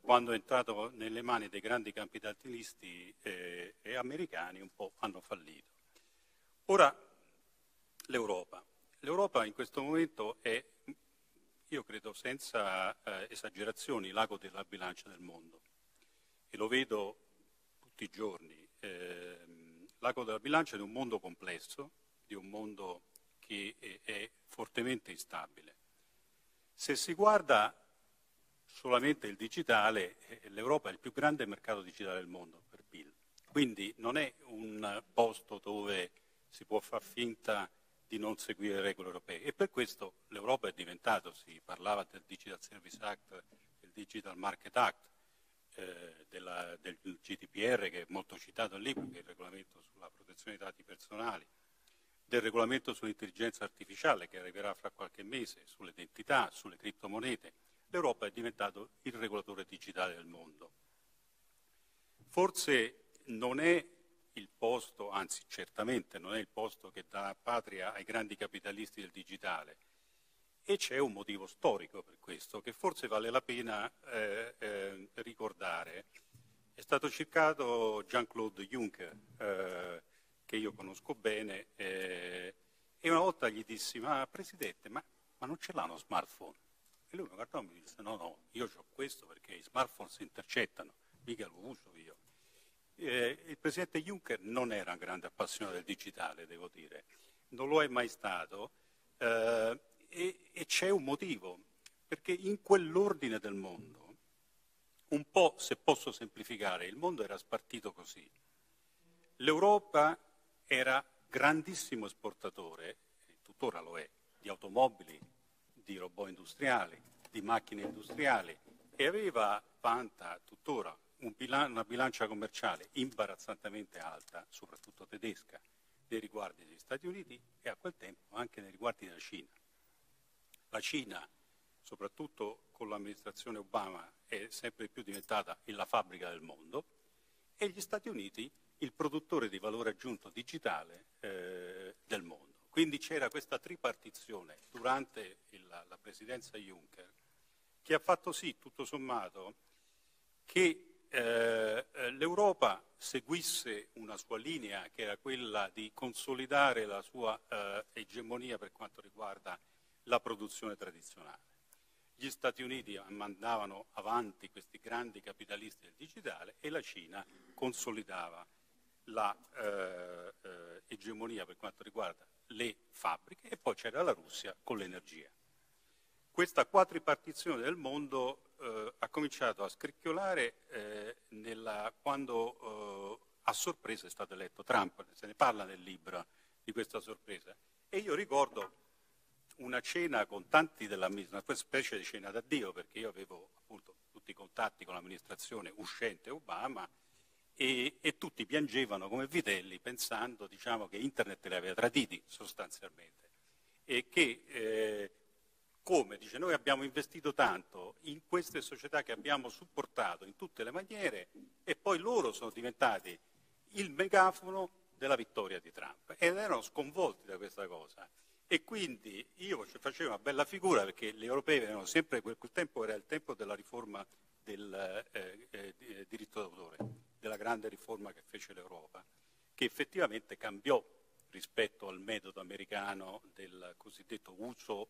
quando è entrato nelle mani dei grandi capitalisti eh, americani, un po' hanno fallito. Ora, l'Europa. L'Europa in questo momento è io credo senza eh, esagerazioni, l'ago della bilancia del mondo. E lo vedo tutti i giorni. Eh, l'ago della bilancia di un mondo complesso, di un mondo che è, fortemente instabile. Se si guarda solamente il digitale, eh, l'Europa è il più grande mercato digitale del mondo per PIL. Quindi non è un posto dove si può far finta di non seguire le regole europee e per questo l'Europa è diventato, si parlava del Digital Service Act, del Digital Market Act, eh, della, del GDPR che è molto citato lì perché è il regolamento sulla protezione dei dati personali, del regolamento sull'intelligenza artificiale che arriverà fra qualche mese, sulle identità, sulle criptomonete. L'Europa è diventato il regolatore digitale del mondo. Forse non è il posto, anzi certamente non è il posto che dà patria ai grandi capitalisti del digitale. E c'è un motivo storico per questo, che forse vale la pena eh, eh, ricordare. È stato cercato Jean-Claude Juncker, eh, che io conosco bene, eh, e una volta gli dissi, ma Presidente, ma, ma non ce l'ha uno smartphone? E lui mi guardò e mi disse no, no, io ho questo perché i smartphone si intercettano, mica lo uso io. Eh, il presidente Juncker non era un grande appassionato del digitale, devo dire, non lo è mai stato eh, e, e c'è un motivo, perché in quell'ordine del mondo, un po', se posso semplificare, il mondo era spartito così. L'Europa era grandissimo esportatore, tuttora lo è, di automobili, di robot industriali, di macchine industriali e aveva, vanta tuttora un bilan- una bilancia commerciale imbarazzantemente alta, soprattutto tedesca, nei riguardi degli Stati Uniti e a quel tempo anche nei riguardi della Cina. La Cina, soprattutto con l'amministrazione Obama, è sempre più diventata la fabbrica del mondo e gli Stati Uniti il produttore di valore aggiunto digitale eh, del mondo. Quindi c'era questa tripartizione durante il, la presidenza Juncker che ha fatto sì, tutto sommato, che eh, l'Europa seguisse una sua linea che era quella di consolidare la sua eh, egemonia per quanto riguarda la produzione tradizionale. Gli Stati Uniti mandavano avanti questi grandi capitalisti del digitale e la Cina consolidava l'egemonia eh, per quanto riguarda le fabbriche e poi c'era la Russia con l'energia. Questa quadripartizione del mondo eh, ha cominciato a scricchiolare eh, nella, quando eh, a sorpresa è stato eletto Trump, se ne parla nel libro di questa sorpresa. E io ricordo una cena con tanti dell'amministrazione, una specie di cena d'addio, perché io avevo appunto tutti i contatti con l'amministrazione uscente Obama e, e tutti piangevano come vitelli pensando diciamo, che internet li aveva traditi sostanzialmente. E che eh, come dice noi abbiamo investito tanto in queste società che abbiamo supportato in tutte le maniere e poi loro sono diventati il megafono della vittoria di Trump. Ed erano sconvolti da questa cosa. E quindi io facevo una bella figura perché gli europei erano sempre, quel tempo era il tempo della riforma del eh, eh, diritto d'autore, della grande riforma che fece l'Europa, che effettivamente cambiò rispetto al metodo americano del cosiddetto uso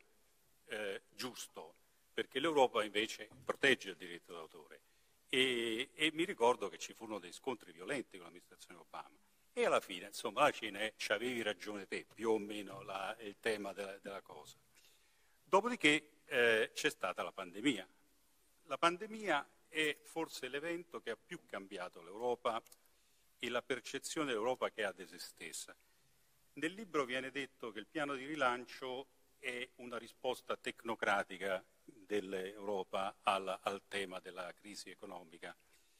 eh, giusto, perché l'Europa invece protegge il diritto d'autore. E, e, mi ricordo che ci furono dei scontri violenti con l'amministrazione Obama. E alla fine, insomma, alla fine ci avevi ragione te, più o meno la, il tema della, della cosa. Dopodiché eh, c'è stata la pandemia. La pandemia è forse l'evento che ha più cambiato l'Europa e la percezione dell'Europa che ha di se stessa. Nel libro viene detto che il piano di rilancio è una risposta tecnocratica dell'Europa al, al tema della crisi economica.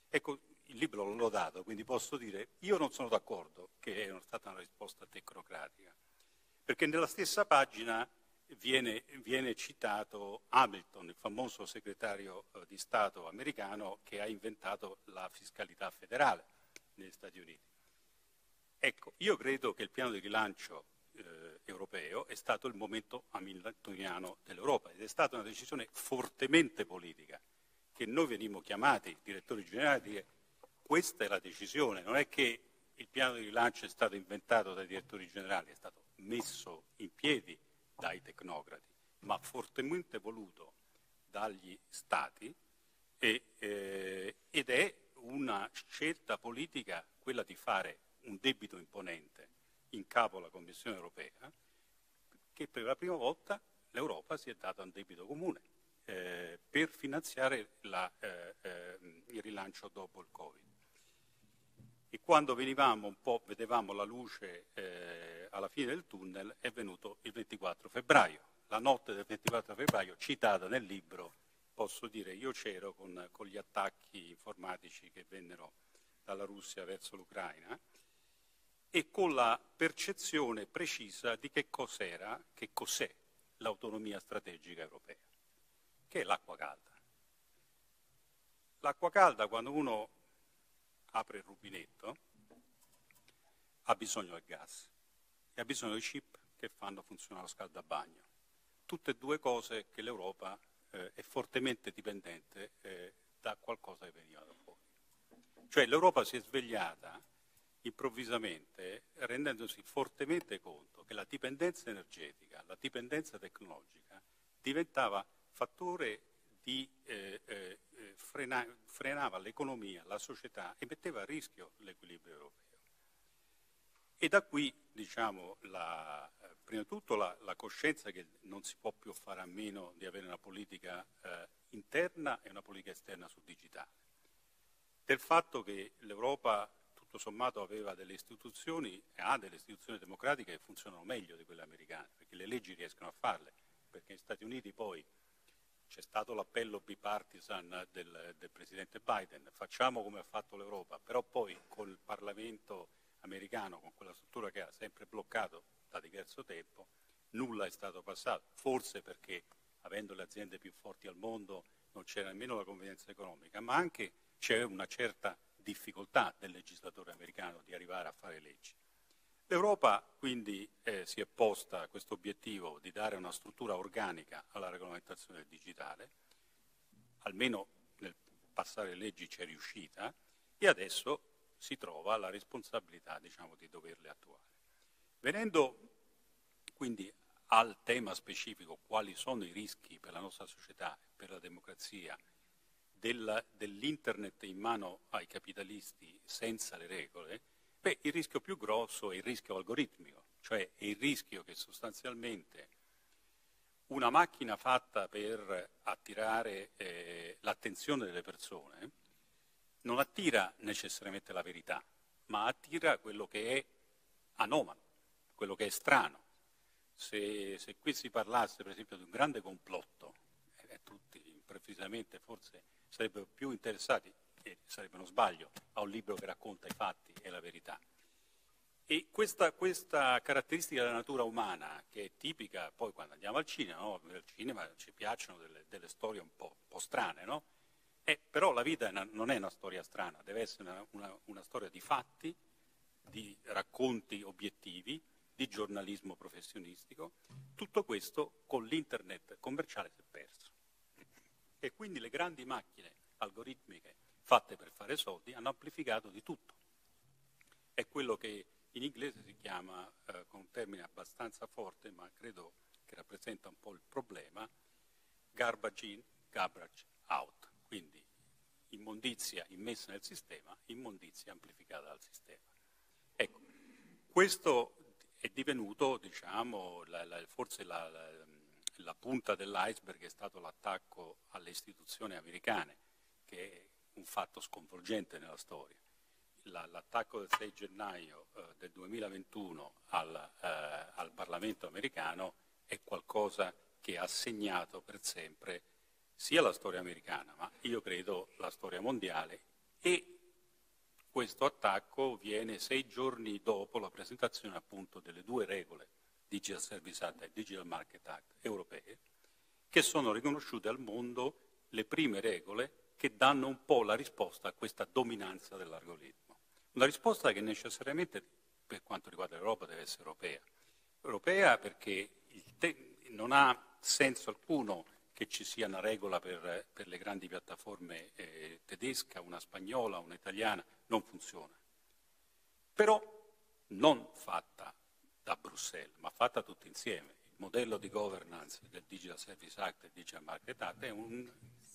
Ecco, il libro l'ho dato, quindi posso dire io non sono d'accordo che è stata una risposta tecnocratica, perché nella stessa pagina viene, viene citato Hamilton, il famoso segretario eh, di Stato americano che ha inventato la fiscalità federale negli Stati Uniti. Ecco, io credo che il piano di rilancio eh, europeo è stato il momento hamiltoniano dell'Europa ed è stata una decisione fortemente politica che noi venimmo chiamati, direttori generali, a dire questa è la decisione, non è che il piano di rilancio è stato inventato dai direttori generali, è stato messo in piedi dai tecnocrati, ma fortemente voluto dagli stati e, eh, ed è una scelta politica quella di fare un debito imponente in capo alla Commissione europea, che per la prima volta l'Europa si è data un debito comune eh, per finanziare la, eh, eh, il rilancio dopo il Covid. E quando venivamo un po', vedevamo la luce eh, alla fine del tunnel, è venuto il 24 febbraio. La notte del 24 febbraio, citata nel libro, posso dire io c'ero con, con gli attacchi informatici che vennero dalla Russia verso l'Ucraina e con la percezione precisa di che cos'era, che cos'è l'autonomia strategica europea, che è l'acqua calda. L'acqua calda, quando uno apre il rubinetto, ha bisogno del gas e ha bisogno di chip che fanno funzionare lo scaldabagno. Tutte e due cose che l'Europa eh, è fortemente dipendente eh, da qualcosa che veniva da fuori. Cioè l'Europa si è svegliata improvvisamente rendendosi fortemente conto che la dipendenza energetica, la dipendenza tecnologica diventava fattore di, eh, eh, frena, frenava l'economia, la società e metteva a rischio l'equilibrio europeo. E da qui, diciamo, la, prima di tutto la, la, coscienza che non si può più fare a meno di avere una politica eh, interna e una politica esterna sul digitale. Del fatto che l'Europa tutto sommato aveva delle istituzioni ha delle istituzioni democratiche che funzionano meglio di quelle americane, perché le leggi riescono a farle, perché negli Stati Uniti poi c'è stato l'appello bipartisan del, del Presidente Biden, facciamo come ha fatto l'Europa, però poi col Parlamento americano, con quella struttura che ha sempre bloccato da diverso tempo, nulla è stato passato, forse perché avendo le aziende più forti al mondo non c'era nemmeno la convenienza economica, ma anche c'è una certa difficoltà del legislatore americano di arrivare a fare leggi. L'Europa quindi eh, si è posta a questo obiettivo di dare una struttura organica alla regolamentazione del digitale, almeno nel passare leggi ci è riuscita, e adesso si trova la responsabilità diciamo, di doverle attuare. Venendo quindi al tema specifico, quali sono i rischi per la nostra società, per la democrazia, del, dell'internet in mano ai capitalisti senza le regole, beh, il rischio più grosso è il rischio algoritmico, cioè è il rischio che sostanzialmente una macchina fatta per attirare eh, l'attenzione delle persone non attira necessariamente la verità, ma attira quello che è anomalo, quello che è strano. Se, se qui si parlasse per esempio di un grande complotto, eh, tutti improvvisamente forse sarebbero più interessati, e sarebbe uno sbaglio, a un libro che racconta i fatti e la verità. E questa, questa, caratteristica della natura umana, che è tipica poi quando andiamo al cinema, no? al cinema ci piacciono delle, delle storie un po', un po strane, no? eh, però la vita non è una storia strana, deve essere una, una, una storia di fatti, di racconti obiettivi, di giornalismo professionistico. Tutto questo con l'internet commerciale si è perso. E quindi le grandi macchine algoritmiche fatte per fare soldi hanno amplificato di tutto. È quello che in inglese si chiama, eh, con un termine abbastanza forte, ma credo che rappresenta un po' il problema, garbage in, garbage out. Quindi immondizia immessa nel sistema, immondizia amplificata dal sistema. Ecco, questo è divenuto, diciamo, la, la, forse la, la punta dell'iceberg è stato l'attacco alle istituzioni americane, che un fatto sconvolgente nella storia. l'attacco del 6 gennaio eh, del 2021 al, eh, al Parlamento americano è qualcosa che ha segnato per sempre sia la storia americana, ma io credo la storia mondiale e questo attacco viene sei giorni dopo la presentazione appunto delle due regole Digital Service Act e Digital Market Act europee, che sono riconosciute al mondo le prime regole che danno un po' la risposta a questa dominanza dell'algoritmo. Una risposta che necessariamente, per quanto riguarda l'Europa, deve essere europea. Europea perché te- non ha senso alcuno che ci sia una regola per, per le grandi piattaforme eh, tedesca, una spagnola, una italiana, non funziona. Però non fatta da Bruxelles, ma fatta tutti insieme. Modello di governance del Digital Service Act e Digital Market Act è un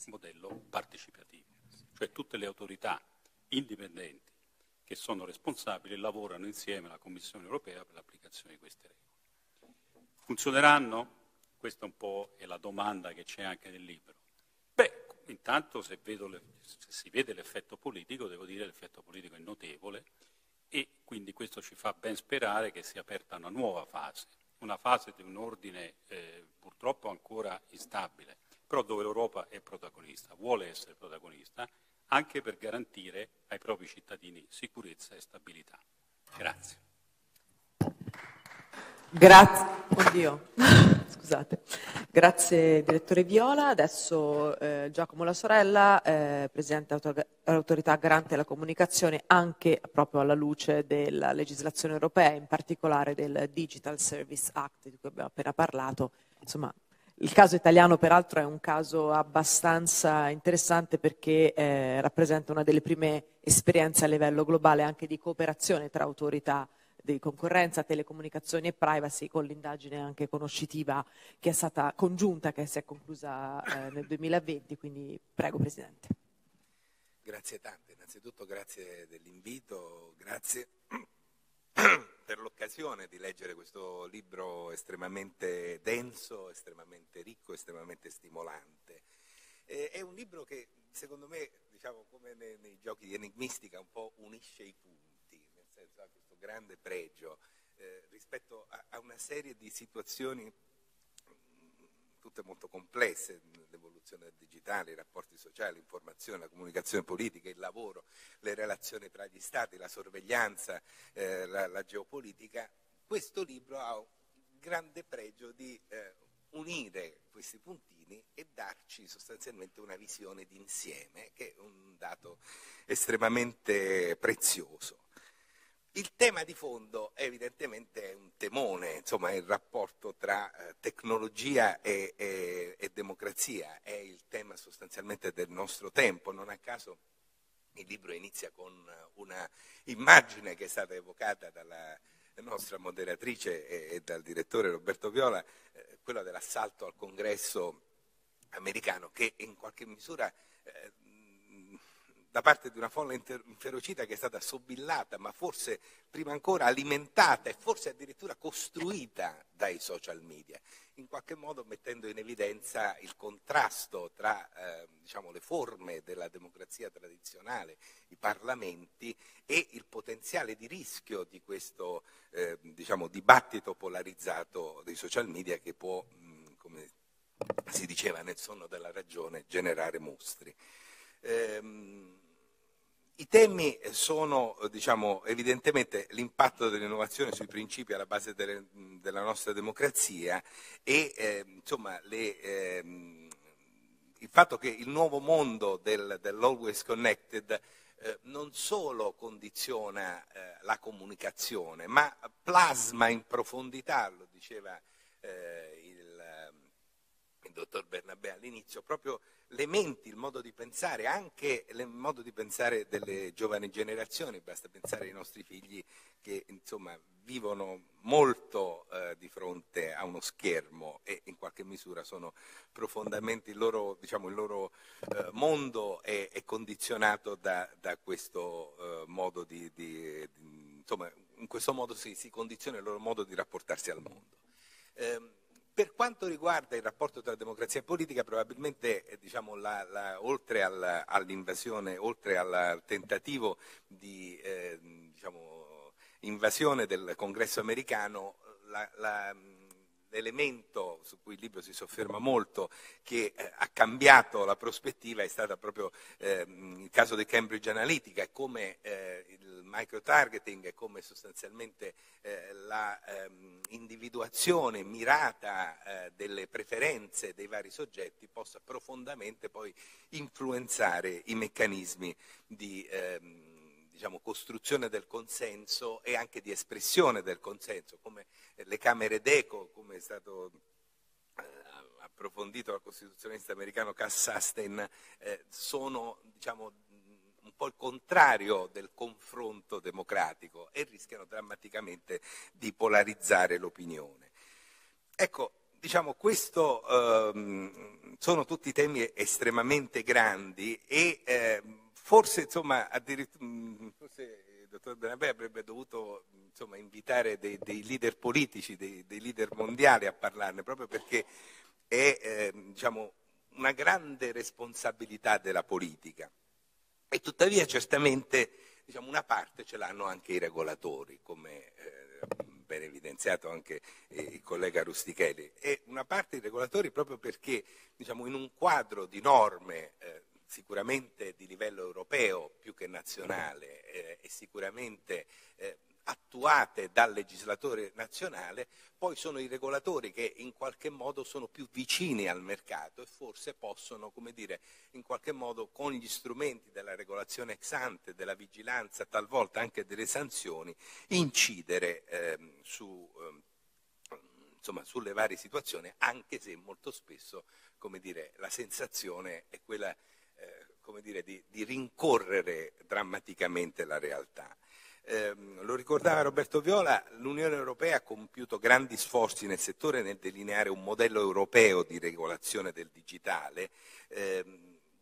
modello partecipativo, cioè tutte le autorità indipendenti che sono responsabili lavorano insieme alla Commissione europea per l'applicazione di queste regole. Funzioneranno? Questa un po' è la domanda che c'è anche nel libro. Beh, intanto se, le, se si vede l'effetto politico, devo dire che l'effetto politico è notevole e quindi questo ci fa ben sperare che sia aperta una nuova fase, una fase di un ordine eh, purtroppo ancora instabile, però dove l'Europa è protagonista, vuole essere protagonista, anche per garantire ai propri cittadini sicurezza e stabilità. Grazie. Grazie. Oddio. Scusate. Grazie direttore Viola. Adesso eh, Giacomo La Sorella, eh, Presidente dell'Autorità Garante della Comunicazione, anche proprio alla luce della legislazione europea, in particolare del Digital Service Act di cui abbiamo appena parlato. Insomma, il caso italiano peraltro è un caso abbastanza interessante perché eh, rappresenta una delle prime esperienze a livello globale anche di cooperazione tra autorità di concorrenza, telecomunicazioni e privacy con l'indagine anche conoscitiva che è stata congiunta, che si è conclusa eh, nel 2020. Quindi prego Presidente. Grazie tante, innanzitutto grazie dell'invito, grazie per l'occasione di leggere questo libro estremamente denso, estremamente ricco, estremamente stimolante. è un libro che secondo me, diciamo, come nei, nei, giochi di enigmistica, un po' unisce i punti, nel senso ha questo grande pregio eh, rispetto a, a, una serie di situazioni mm, tutte molto complesse, l'evoluzione del digitale, i rapporti sociali, l'informazione, la comunicazione politica, il lavoro, le relazioni tra gli stati, la sorveglianza, eh, la, la, geopolitica, questo libro ha un grande pregio di eh, unire questi puntini e darci sostanzialmente una visione d'insieme, che è un dato estremamente prezioso. Il tema di fondo è evidentemente un temone, insomma è il rapporto tra eh, tecnologia e, e, e, democrazia, è il tema sostanzialmente del nostro tempo, non a caso il libro inizia con una immagine che è stata evocata dalla nostra moderatrice e, e dal direttore Roberto Viola, eh, quella dell'assalto al congresso americano che in qualche misura eh, da parte di una folla inferocita che è stata sobillata, ma forse prima ancora alimentata e forse addirittura costruita dai social media, in qualche modo mettendo in evidenza il contrasto tra eh, diciamo, le forme della democrazia tradizionale, i parlamenti, e il potenziale di rischio di questo eh, diciamo, dibattito polarizzato dei social media che può, mh, come si diceva nel sonno della ragione, generare mostri. Ehm, I temi sono diciamo, evidentemente l'impatto dell'innovazione sui principi alla base delle, della nostra democrazia e eh, insomma, le, eh, il fatto che il nuovo mondo del, dell'always connected eh, non solo condiziona eh, la comunicazione, ma plasma in profondità, lo diceva eh, il dottor Bernabé all'inizio, proprio le menti, il modo di pensare, anche il modo di pensare delle giovani generazioni, basta pensare ai nostri figli che insomma, vivono molto eh, di fronte a uno schermo e in qualche misura sono profondamente il loro, diciamo, il loro eh, mondo è, è, condizionato da, da questo eh, modo di, di, di, insomma, in questo modo si, si, condiziona il loro modo di rapportarsi al mondo. Per quanto riguarda il rapporto tra democrazia e politica, probabilmente eh, diciamo, la, la, oltre alla, all'invasione, oltre al tentativo di eh, diciamo, invasione del congresso americano, la, l'elemento su cui il libro si sofferma molto, che eh, ha cambiato la prospettiva, è stato proprio eh, il caso di Cambridge Analytica e come eh, il microtargeting e come sostanzialmente eh, l'individuazione ehm, mirata eh, delle preferenze dei vari soggetti possa profondamente poi influenzare i meccanismi di ehm, diciamo, costruzione del consenso e anche di espressione del consenso, come le Camere d'Eco, come è stato eh, approfondito dal costituzionalista americano Cass Sustein, eh, sono diciamo, un po' il contrario del confronto democratico e rischiano drammaticamente di polarizzare l'opinione. Ecco, diciamo, questo ehm, sono tutti temi estremamente grandi e eh, Forse, insomma, mm, forse il dottor Benabè avrebbe dovuto insomma, invitare dei, dei, leader politici, dei, dei, leader mondiali a parlarne, proprio perché è eh, diciamo, una grande responsabilità della politica. E tuttavia certamente diciamo, una parte ce l'hanno anche i regolatori, come eh, ben evidenziato anche eh, il collega Rustichelli, e una parte dei regolatori proprio perché diciamo, in un quadro di norme eh, sicuramente di livello europeo più che nazionale eh, e sicuramente eh, attuate dal legislatore nazionale, poi sono i regolatori che in qualche modo sono più vicini al mercato e forse possono, come dire, in qualche modo con gli strumenti della regolazione ex ante, della vigilanza, talvolta anche delle sanzioni, incidere ehm, su, ehm, insomma, sulle varie situazioni, anche se molto spesso come dire, la sensazione è quella come dire, di, di rincorrere drammaticamente la realtà. Eh, lo ricordava Roberto Viola, l'Unione Europea ha compiuto grandi sforzi nel settore nel delineare un modello europeo di regolazione del digitale. Eh,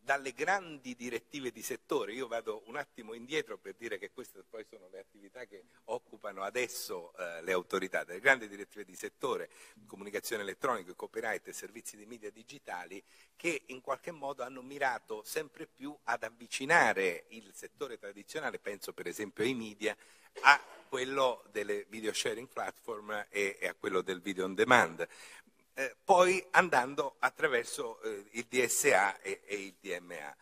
dalle grandi direttive di settore. Io vado un attimo indietro per dire che queste poi sono le attività che occupano adesso eh, le autorità, dalle grandi direttive di settore, comunicazione elettronica, copyright e servizi di media digitali, che in qualche modo hanno mirato sempre più ad avvicinare il settore tradizionale, penso per esempio ai media, a quello delle video sharing platform e, e a quello del video on demand eh, poi andando attraverso eh, il DSA e, e, il DMA.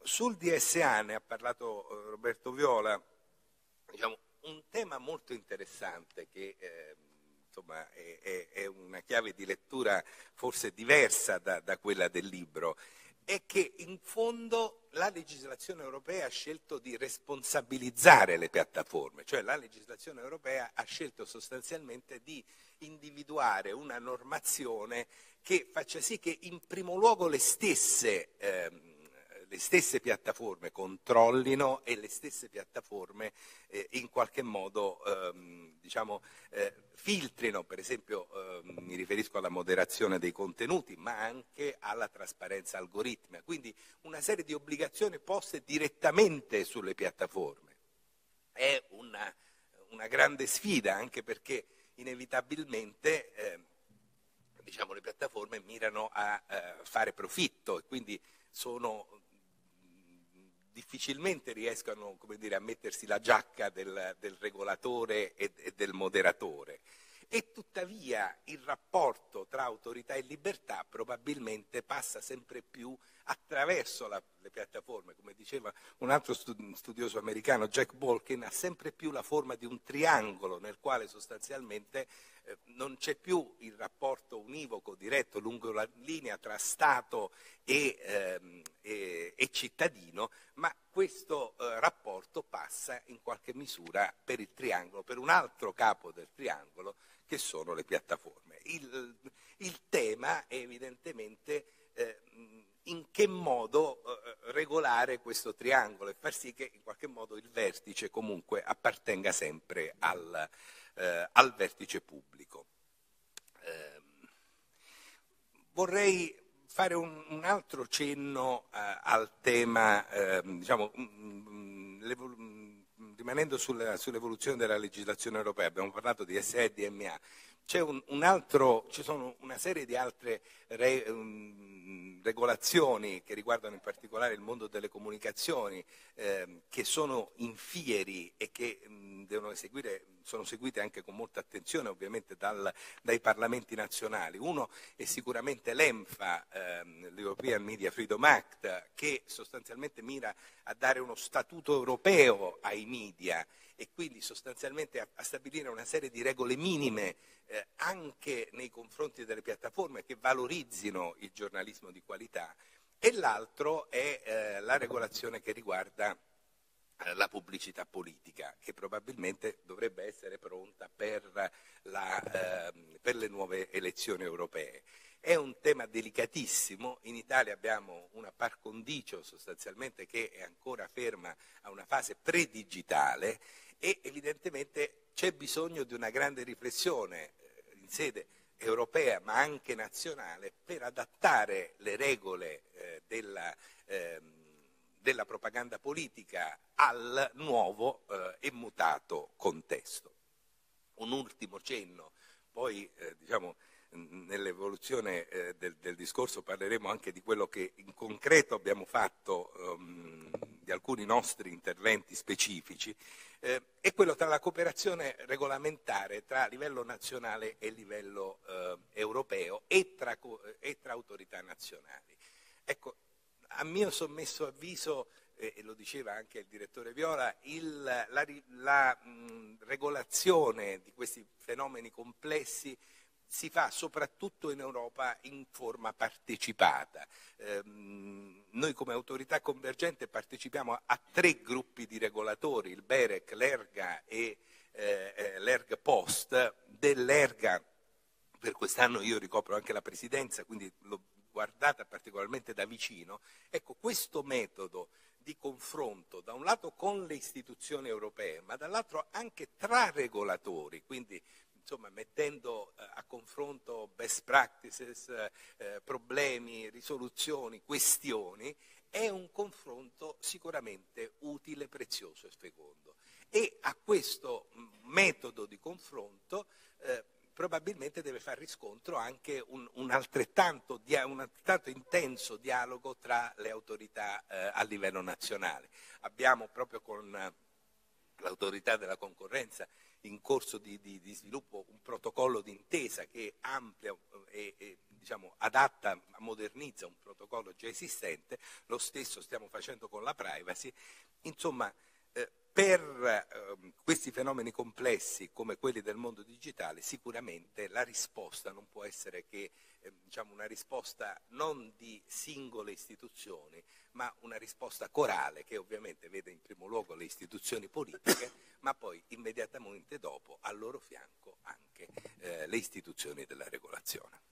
Sul DSA ne ha parlato eh, Roberto Viola, diciamo, un tema molto interessante che eh, insomma, è, è, è, una chiave di lettura forse diversa da, da quella del libro è che in fondo la legislazione europea ha scelto di responsabilizzare le piattaforme, cioè la legislazione europea ha scelto sostanzialmente di individuare una normazione che faccia sì che in primo luogo le stesse ehm, le stesse piattaforme controllino e le stesse piattaforme eh, in qualche modo ehm, diciamo, eh, filtrino, per esempio ehm, mi riferisco alla moderazione dei contenuti, ma anche alla trasparenza algoritmica, quindi una serie di obbligazioni poste direttamente sulle piattaforme. È una, una grande sfida anche perché inevitabilmente eh, diciamo, le piattaforme mirano a eh, fare profitto e quindi sono difficilmente riescono dire, a mettersi la giacca del, del regolatore e, e del moderatore. E tuttavia il rapporto tra autorità e libertà probabilmente passa sempre più attraverso la, le piattaforme, come diceva un altro studioso americano, Jack Bolkin, ha sempre più la forma di un triangolo nel quale sostanzialmente eh, non c'è più il rapporto univoco diretto lungo la linea tra Stato e, ehm, e, e cittadino, ma questo eh, rapporto passa in qualche misura per il triangolo, per un altro capo del triangolo che sono le piattaforme. Il, il tema è evidentemente eh, in che modo eh, regolare questo triangolo e far sì che in qualche modo il vertice comunque appartenga sempre al, eh, al vertice pubblico. Eh, vorrei fare un, un altro cenno eh, al tema, ehm, diciamo, mm, mm, rimanendo sulla, sull'evoluzione della legislazione europea, abbiamo parlato di SE e DMA, c'è un, un altro, ci sono una serie di altre re, um, regolazioni che riguardano in particolare il mondo delle comunicazioni eh, che sono in fieri e che mh, seguire, sono seguite anche con molta attenzione ovviamente dal, dai parlamenti nazionali. Uno è sicuramente l'ENFA, ehm, l'European Media Freedom Act, che sostanzialmente mira a dare uno statuto europeo ai media e quindi sostanzialmente a, a stabilire una serie di regole minime eh, anche nei confronti delle piattaforme che valorizzino il giornalismo di qualità e l'altro è eh, la regolazione che riguarda eh, la pubblicità politica, che probabilmente dovrebbe essere pronta per, la, eh, per, le nuove elezioni europee. È un tema delicatissimo, in Italia abbiamo una par condicio sostanzialmente che è ancora ferma a una fase predigitale e evidentemente c'è bisogno di una grande riflessione eh, in sede europea ma anche nazionale per adattare le regole eh, della, eh, della, propaganda politica al nuovo eh, e mutato contesto. Un ultimo cenno, poi eh, diciamo, nell'evoluzione eh, del, del, discorso parleremo anche di quello che in concreto abbiamo fatto, um, di alcuni nostri interventi specifici, eh, è quello tra la cooperazione regolamentare tra livello nazionale e livello eh, europeo e tra, e tra, autorità nazionali. Ecco, a mio sommesso avviso, eh, e lo diceva anche il direttore Viola, il, la, la mh, regolazione di questi fenomeni complessi si fa soprattutto in Europa in forma partecipata. Eh, noi come autorità convergente partecipiamo a, a, tre gruppi di regolatori, il BEREC, l'ERGA e eh, eh, l'ERG Post. Dell'ERGA per quest'anno io ricopro anche la presidenza, quindi l'ho guardata particolarmente da vicino. Ecco, questo metodo di confronto, da un lato con le istituzioni europee, ma dall'altro anche tra regolatori, quindi insomma, mettendo eh, a confronto best practices, eh, problemi, risoluzioni, questioni, è un confronto sicuramente utile, prezioso e fecondo. E a questo metodo di confronto eh, probabilmente deve far riscontro anche un, un, altrettanto, un, altrettanto, intenso dialogo tra le autorità eh, a livello nazionale. Abbiamo proprio con eh, l'autorità della concorrenza in corso di, di, di, sviluppo un protocollo d'intesa che amplia eh, e, e diciamo, adatta, modernizza un protocollo già esistente, lo stesso stiamo facendo con la privacy. Insomma, per eh, questi fenomeni complessi come quelli del mondo digitale sicuramente la risposta non può essere che eh, diciamo una risposta non di singole istituzioni ma una risposta corale che ovviamente vede in primo luogo le istituzioni politiche ma poi immediatamente dopo al loro fianco anche eh, le istituzioni della regolazione.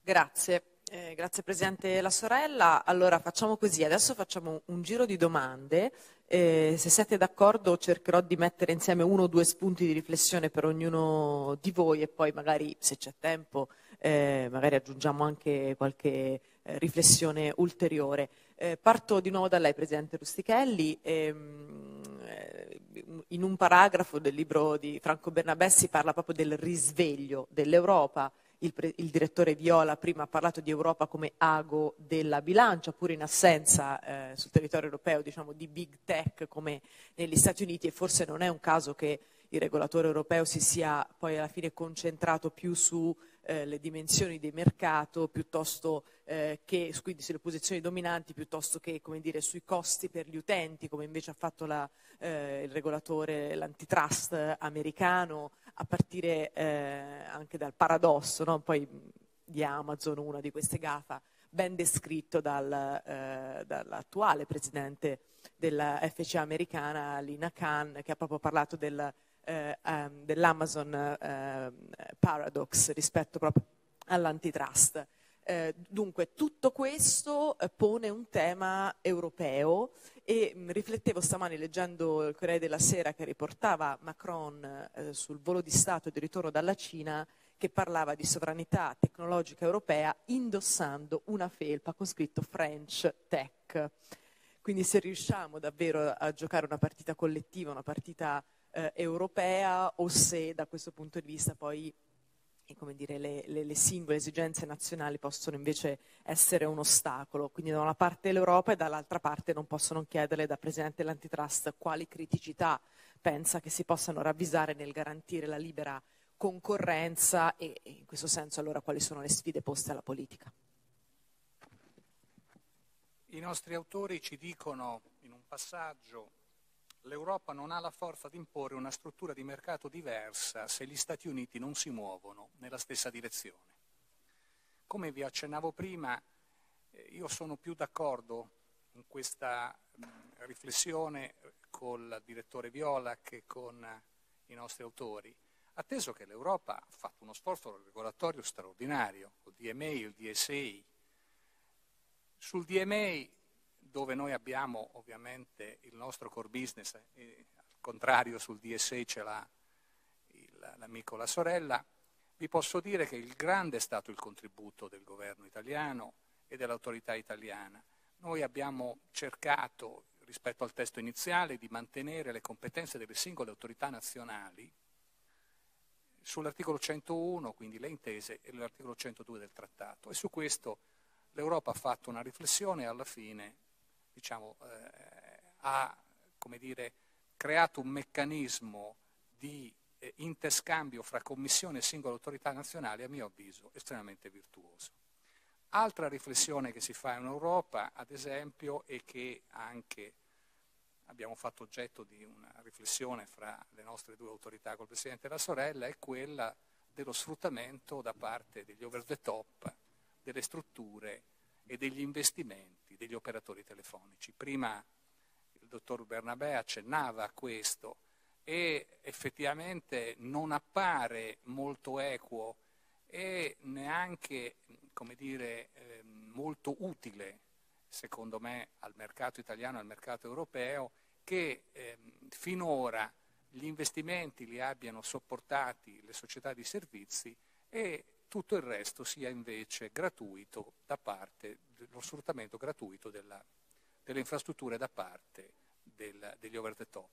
Grazie. Eh, grazie Presidente La Sorella. Allora facciamo così, adesso facciamo un giro di domande. Eh, se siete d'accordo cercherò di mettere insieme uno o due spunti di riflessione per ognuno di voi e poi magari se c'è tempo eh, magari aggiungiamo anche qualche eh, riflessione ulteriore. Eh, parto di nuovo da lei Presidente Rustichelli. Ehm, eh, in un paragrafo del libro di Franco Bernabé si parla proprio del risveglio dell'Europa il, pre, il, direttore Viola prima ha parlato di Europa come ago della bilancia, pur in assenza eh, sul territorio europeo diciamo, di big tech come negli Stati Uniti e forse non è un caso che il regolatore europeo si sia poi alla fine concentrato più su eh, le dimensioni del mercato piuttosto eh, che quindi sulle posizioni dominanti piuttosto che dire, sui costi per gli utenti come invece ha fatto la, eh, il regolatore l'antitrust americano a partire eh, anche dal paradosso no? poi di Amazon una di queste GAFA ben descritto dal, eh, dall'attuale presidente della FCA americana Lina Khan che ha proprio parlato del eh, um, dell'Amazon eh, Paradox rispetto proprio all'antitrust. Eh, dunque tutto questo eh, pone un tema europeo e mh, mm, riflettevo stamani leggendo il Corriere della Sera che riportava Macron eh, sul volo di Stato di ritorno dalla Cina che parlava di sovranità tecnologica europea indossando una felpa con scritto French Tech. Quindi se riusciamo davvero a giocare una partita collettiva, una partita eh, europea o se da questo punto di vista poi dire, le, le, le, singole esigenze nazionali possono invece essere un ostacolo. Quindi da una parte l'Europa e dall'altra parte non possono chiederle da Presidente dell'Antitrust quali criticità pensa che si possano ravvisare nel garantire la libera concorrenza e, e in questo senso allora quali sono le sfide poste alla politica. I nostri autori ci dicono in un passaggio l'Europa non ha la forza di imporre una struttura di mercato diversa se gli Stati Uniti non si muovono nella stessa direzione. Come vi accennavo prima, eh, io sono più d'accordo in questa riflessione col direttore Viola che con i nostri autori, atteso che l'Europa ha fatto uno sforzo regolatorio straordinario, il DMA, il DSA. Sul DMA dove noi abbiamo ovviamente il nostro core business, e, al contrario sul DSA ce l'ha l'amico La Sorella, vi posso dire che il grande è stato il contributo del governo italiano e dell'autorità italiana. Noi abbiamo cercato, rispetto al testo iniziale, di mantenere le competenze delle singole autorità nazionali sull'articolo 101, quindi le intese, e l'articolo 102 del trattato. E su questo l'Europa ha fatto una riflessione e alla fine diciamo, eh, ha dire, creato un meccanismo di eh, interscambio fra Commissione e singole autorità nazionali, a mio avviso, estremamente virtuoso. Altra riflessione che si fa in Europa, ad esempio, e che anche abbiamo fatto oggetto di una riflessione fra le nostre due autorità col Presidente e la sorella, è quella dello sfruttamento da parte degli over the top delle strutture e degli investimenti degli operatori telefonici. Prima il dottor Bernabé accennava a questo e effettivamente non appare molto equo e neanche dire, eh, molto utile secondo me, al mercato italiano e al mercato europeo, che eh, finora gli investimenti li abbiano sopportati le società di servizi e tutto il resto sia invece gratuito da parte, lo sfruttamento gratuito della, delle infrastrutture da parte del, degli over the top.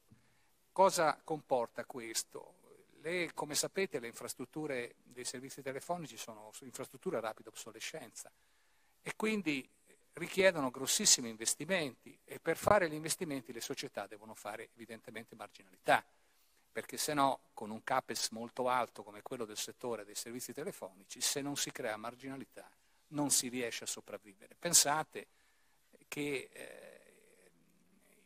Cosa comporta questo? Le, come sapete le infrastrutture dei servizi telefonici sono infrastrutture a rapida obsolescenza e quindi richiedono grossissimi investimenti e per fare gli investimenti le società devono fare evidentemente marginalità perché se no con un CAPES molto alto come quello del settore dei servizi telefonici, se non si crea marginalità non si riesce a sopravvivere. Pensate che eh,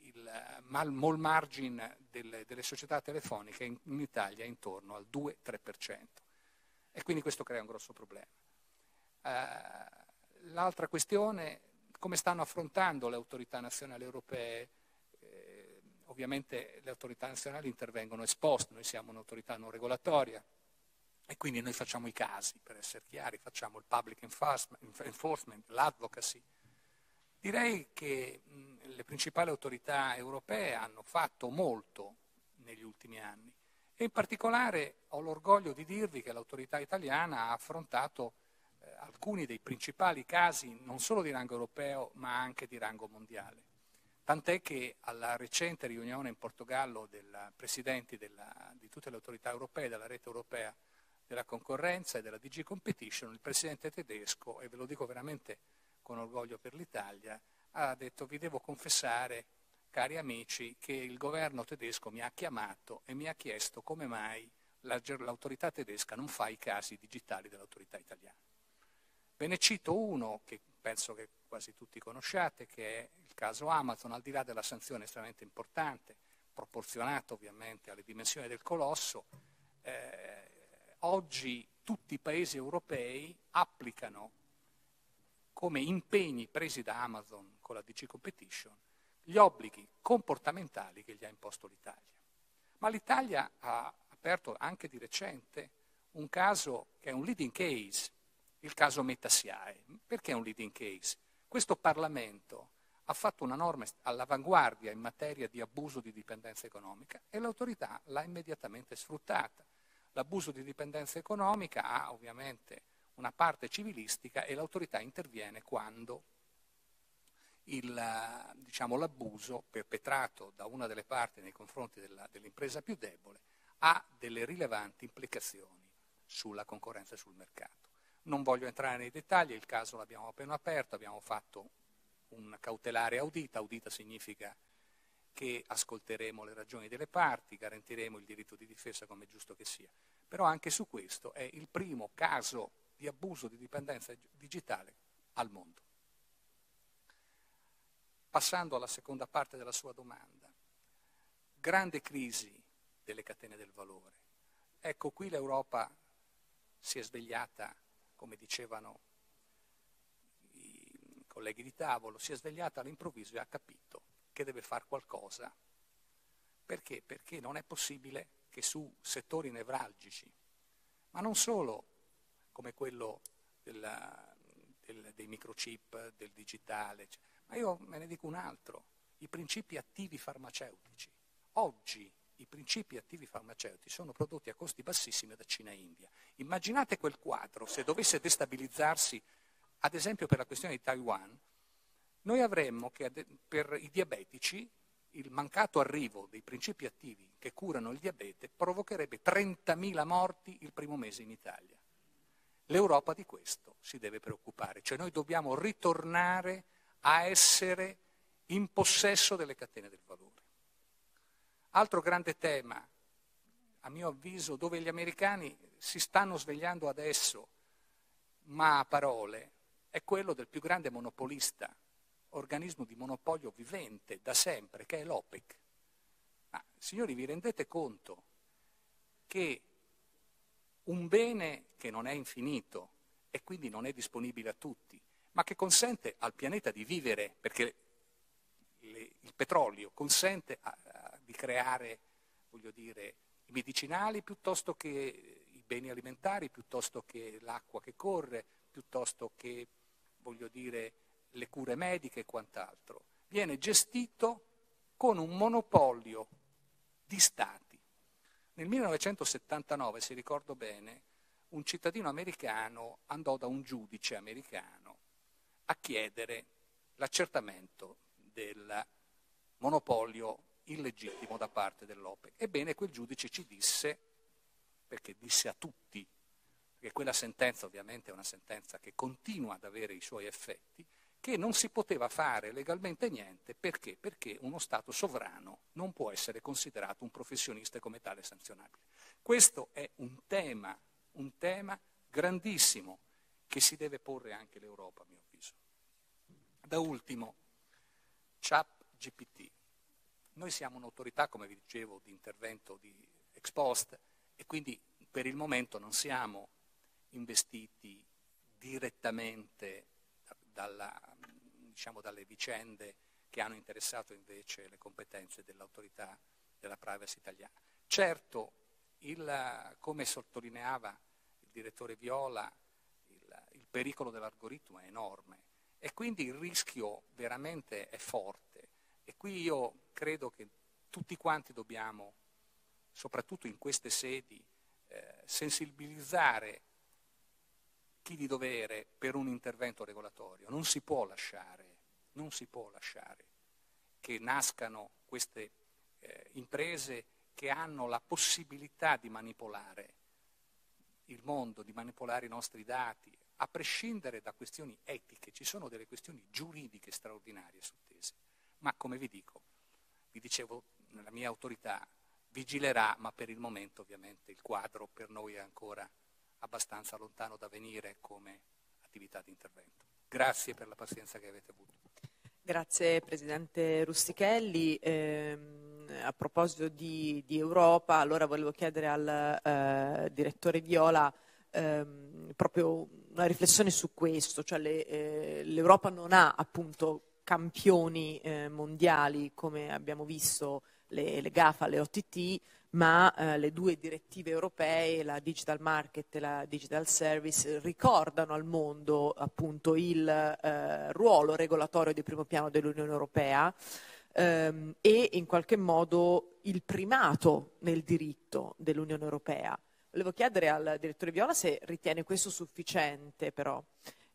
il mal, mall margin delle, delle, società telefoniche in, in, Italia è intorno al 2-3% e quindi questo crea un grosso problema. Uh, l'altra questione, come stanno affrontando le autorità nazionali europee ovviamente le autorità nazionali intervengono esposte, noi siamo un'autorità non regolatoria e quindi noi facciamo i casi, per essere chiari, facciamo il public enforcement, l'advocacy. Direi che le principali autorità europee hanno fatto molto negli ultimi anni e in particolare ho l'orgoglio di dirvi che l'autorità italiana ha affrontato eh, alcuni dei principali casi non solo di rango europeo ma anche di rango mondiale. Tant'è che alla recente riunione in Portogallo dei presidenti della, di tutte le autorità europee, della rete europea della concorrenza e della DG Competition, il presidente tedesco, e ve lo dico veramente con orgoglio per l'Italia, ha detto vi devo confessare, cari amici, che il governo tedesco mi ha chiamato e mi ha chiesto come mai l'autorità tedesca non fa i casi digitali dell'autorità italiana. Ve ne cito uno che penso che quasi tutti conosciate, che è il caso Amazon, al di là della sanzione estremamente importante, proporzionata ovviamente alle dimensioni del colosso, eh, oggi tutti i paesi europei applicano come impegni presi da Amazon con la DC Competition gli obblighi comportamentali che gli ha imposto l'Italia. Ma l'Italia ha aperto anche di recente un caso che è un leading case il caso Metasiae. Perché è un leading case? Questo Parlamento ha fatto una norma all'avanguardia in materia di abuso di dipendenza economica e l'autorità l'ha immediatamente sfruttata. L'abuso di dipendenza economica ha ovviamente una parte civilistica e l'autorità interviene quando il, diciamo, l'abuso perpetrato da una delle parti nei confronti della, dell'impresa più debole ha delle rilevanti implicazioni sulla concorrenza e sul mercato. Non voglio entrare nei dettagli, il caso l'abbiamo appena aperto, abbiamo fatto un cautelare audita, audita significa che ascolteremo le ragioni delle parti, garantiremo il diritto di difesa come è giusto che sia. Però anche su questo è il primo caso di abuso di dipendenza digitale al mondo. Passando alla seconda parte della sua domanda, grande crisi delle catene del valore. Ecco, qui l'Europa si è svegliata come dicevano i colleghi di tavolo, si è svegliata all'improvviso e ha capito che deve fare qualcosa. Perché? Perché non è possibile che su settori nevralgici, ma non solo come quello della, del, dei microchip, del digitale, ma io me ne dico un altro, i principi attivi farmaceutici. Oggi i principi attivi farmaceutici sono prodotti a costi bassissimi da Cina e India. Immaginate quel quadro, se dovesse destabilizzarsi, ad esempio per la questione di Taiwan, noi avremmo che per i diabetici il mancato arrivo dei principi attivi che curano il diabete provocherebbe 30.000 morti il primo mese in Italia. L'Europa di questo si deve preoccupare, cioè noi dobbiamo ritornare a essere in possesso delle catene del valore. Altro grande tema, a mio avviso, dove gli americani si stanno svegliando adesso, ma a parole, è quello del più grande monopolista, organismo di monopolio vivente da sempre, che è l'OPEC. Ma signori, vi rendete conto che un bene che non è infinito e quindi non è disponibile a tutti, ma che consente al pianeta di vivere, perché il petrolio consente a, di creare, voglio dire, i medicinali piuttosto che i beni alimentari, piuttosto che l'acqua che corre, piuttosto che, voglio dire, le cure mediche e quant'altro, viene gestito con un monopolio di stati. Nel 1979, se ricordo bene, un cittadino americano andò da un giudice americano a chiedere l'accertamento del monopolio illegittimo da parte dell'OPE. Ebbene, quel giudice ci disse, perché disse a tutti, perché quella sentenza ovviamente è una sentenza che continua ad avere i suoi effetti, che non si poteva fare legalmente niente perché? Perché uno Stato sovrano non può essere considerato un professionista e come tale sanzionabile. Questo è un tema, un tema grandissimo che si deve porre anche l'Europa, a mio avviso. Da ultimo, CHAP GPT. Noi siamo un'autorità, come vi dicevo, di intervento di ex post e quindi per il momento non siamo investiti direttamente dalla, diciamo, dalle vicende che hanno interessato invece le competenze dell'autorità della privacy italiana. Certo, il, come sottolineava il direttore Viola, il, il pericolo dell'algoritmo è enorme e quindi il rischio veramente è forte e qui io credo che tutti quanti dobbiamo, soprattutto in queste sedi, eh, sensibilizzare chi di dovere per un intervento regolatorio. Non si può lasciare, non si può lasciare che nascano queste eh, imprese che hanno la possibilità di manipolare il mondo, di manipolare i nostri dati, a prescindere da questioni etiche, ci sono delle questioni giuridiche straordinarie sottese. Ma come vi dico, vi dicevo, la mia autorità vigilerà, ma per il momento ovviamente il quadro per noi è ancora abbastanza lontano da venire come attività di intervento. Grazie per la pazienza che avete avuto. Grazie Presidente Rustichelli. Eh, a proposito di, di, Europa, allora volevo chiedere al eh, Direttore Viola eh, proprio una riflessione su questo, cioè eh, l'Europa non ha appunto campioni eh, mondiali come abbiamo visto le, le GAFA, le OTT, ma eh, le due direttive europee, la Digital Market e la Digital Service, ricordano al mondo appunto il eh, ruolo regolatorio di primo piano dell'Unione Europea ehm, e in qualche modo il primato nel diritto dell'Unione Europea. Volevo chiedere al direttore Viola se ritiene questo sufficiente però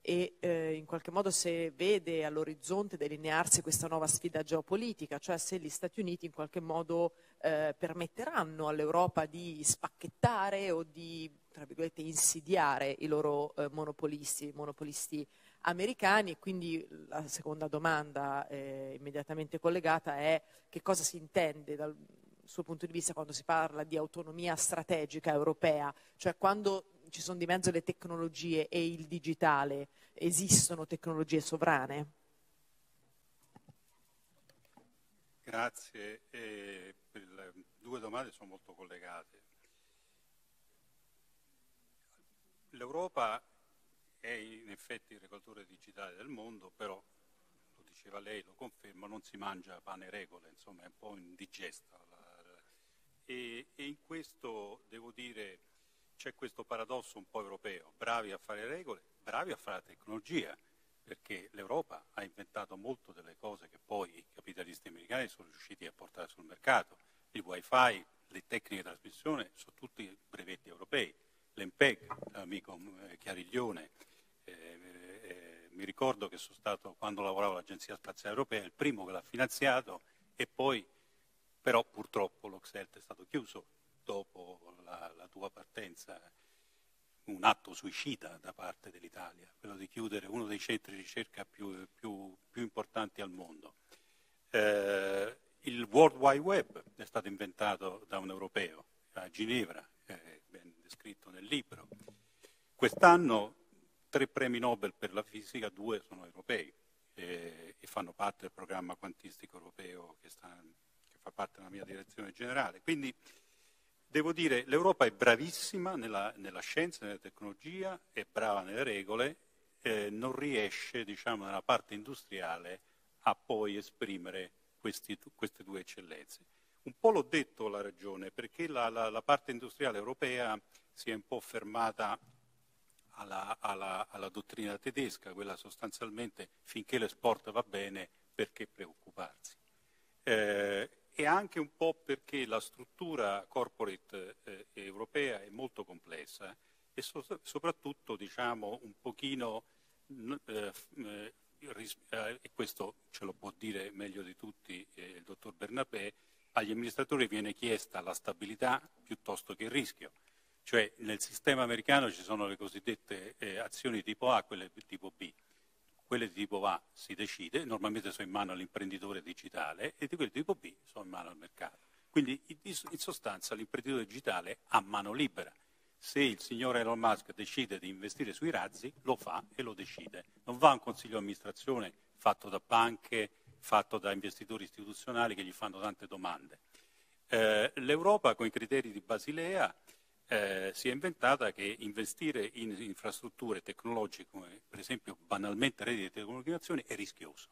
e eh, in qualche modo se vede all'orizzonte delinearsi questa nuova sfida geopolitica, cioè se gli Stati Uniti in qualche modo eh, permetteranno all'Europa di spacchettare o di, tra virgolette, insidiare i loro eh, monopolisti, monopolisti americani. E quindi la seconda domanda eh, immediatamente collegata è che cosa si intende dal suo punto di vista quando si parla di autonomia strategica europea, cioè quando ci sono di mezzo le tecnologie e il digitale, esistono tecnologie sovrane? Grazie, eh, le due domande sono molto collegate. L'Europa è in effetti il regolatore digitale del mondo, però, lo diceva lei, lo conferma, non si mangia pane e regole, insomma è un po' indigesta. E, e in questo devo dire c'è questo paradosso un po' europeo, bravi a fare regole, bravi a fare tecnologia, perché l'Europa ha inventato molto delle cose che poi i capitalisti americani sono riusciti a portare sul mercato. Il wifi, le tecniche di trasmissione sono tutti brevetti europei. L'MPEG, l'amico eh, Chiariglione, eh, eh, mi ricordo che sono stato, quando lavoravo all'Agenzia Spaziale Europea, il primo che l'ha finanziato e poi, però purtroppo l'Oxelt è stato chiuso dopo la, la tua partenza un atto suicida da parte dell'Italia, quello di chiudere uno dei centri di ricerca più, più, più importanti al mondo. Eh, il World Wide Web è stato inventato da un europeo a Ginevra, è ben descritto nel libro. Quest'anno tre premi Nobel per la fisica, due sono europei eh, e fanno parte del programma quantistico europeo che, sta, che fa parte della mia direzione generale. Quindi Devo dire, l'Europa è bravissima nella, nella scienza, nella tecnologia, è brava nelle regole, eh, non riesce, diciamo, nella parte industriale a poi esprimere questi, queste due eccellenze. Un po' l'ho detto la ragione, perché la, la, la parte industriale europea si è un po' fermata alla, alla, alla, dottrina tedesca, quella sostanzialmente finché l'esport va bene, perché preoccuparsi? Eh, e anche un po' perché la struttura corporate eh, europea è molto complessa e so, soprattutto diciamo, un pochino, eh, eh, eh, e questo ce lo può dire meglio di tutti eh, il dottor Bernabé, agli amministratori viene chiesta la stabilità piuttosto che il rischio. Cioè nel sistema americano ci sono le cosiddette eh, azioni tipo A e quelle tipo B. Quelle di tipo A si decide, normalmente sono in mano all'imprenditore digitale e di quelle di tipo B sono in mano al mercato. Quindi in sostanza l'imprenditore digitale ha mano libera. Se il signor Elon Musk decide di investire sui razzi, lo fa e lo decide. Non va a un consiglio di amministrazione fatto da banche, fatto da investitori istituzionali che gli fanno tante domande. Eh, L'Europa con i criteri di Basilea eh, si è inventata che investire in infrastrutture tecnologiche come per esempio banalmente reti di telecomunicazioni è rischioso.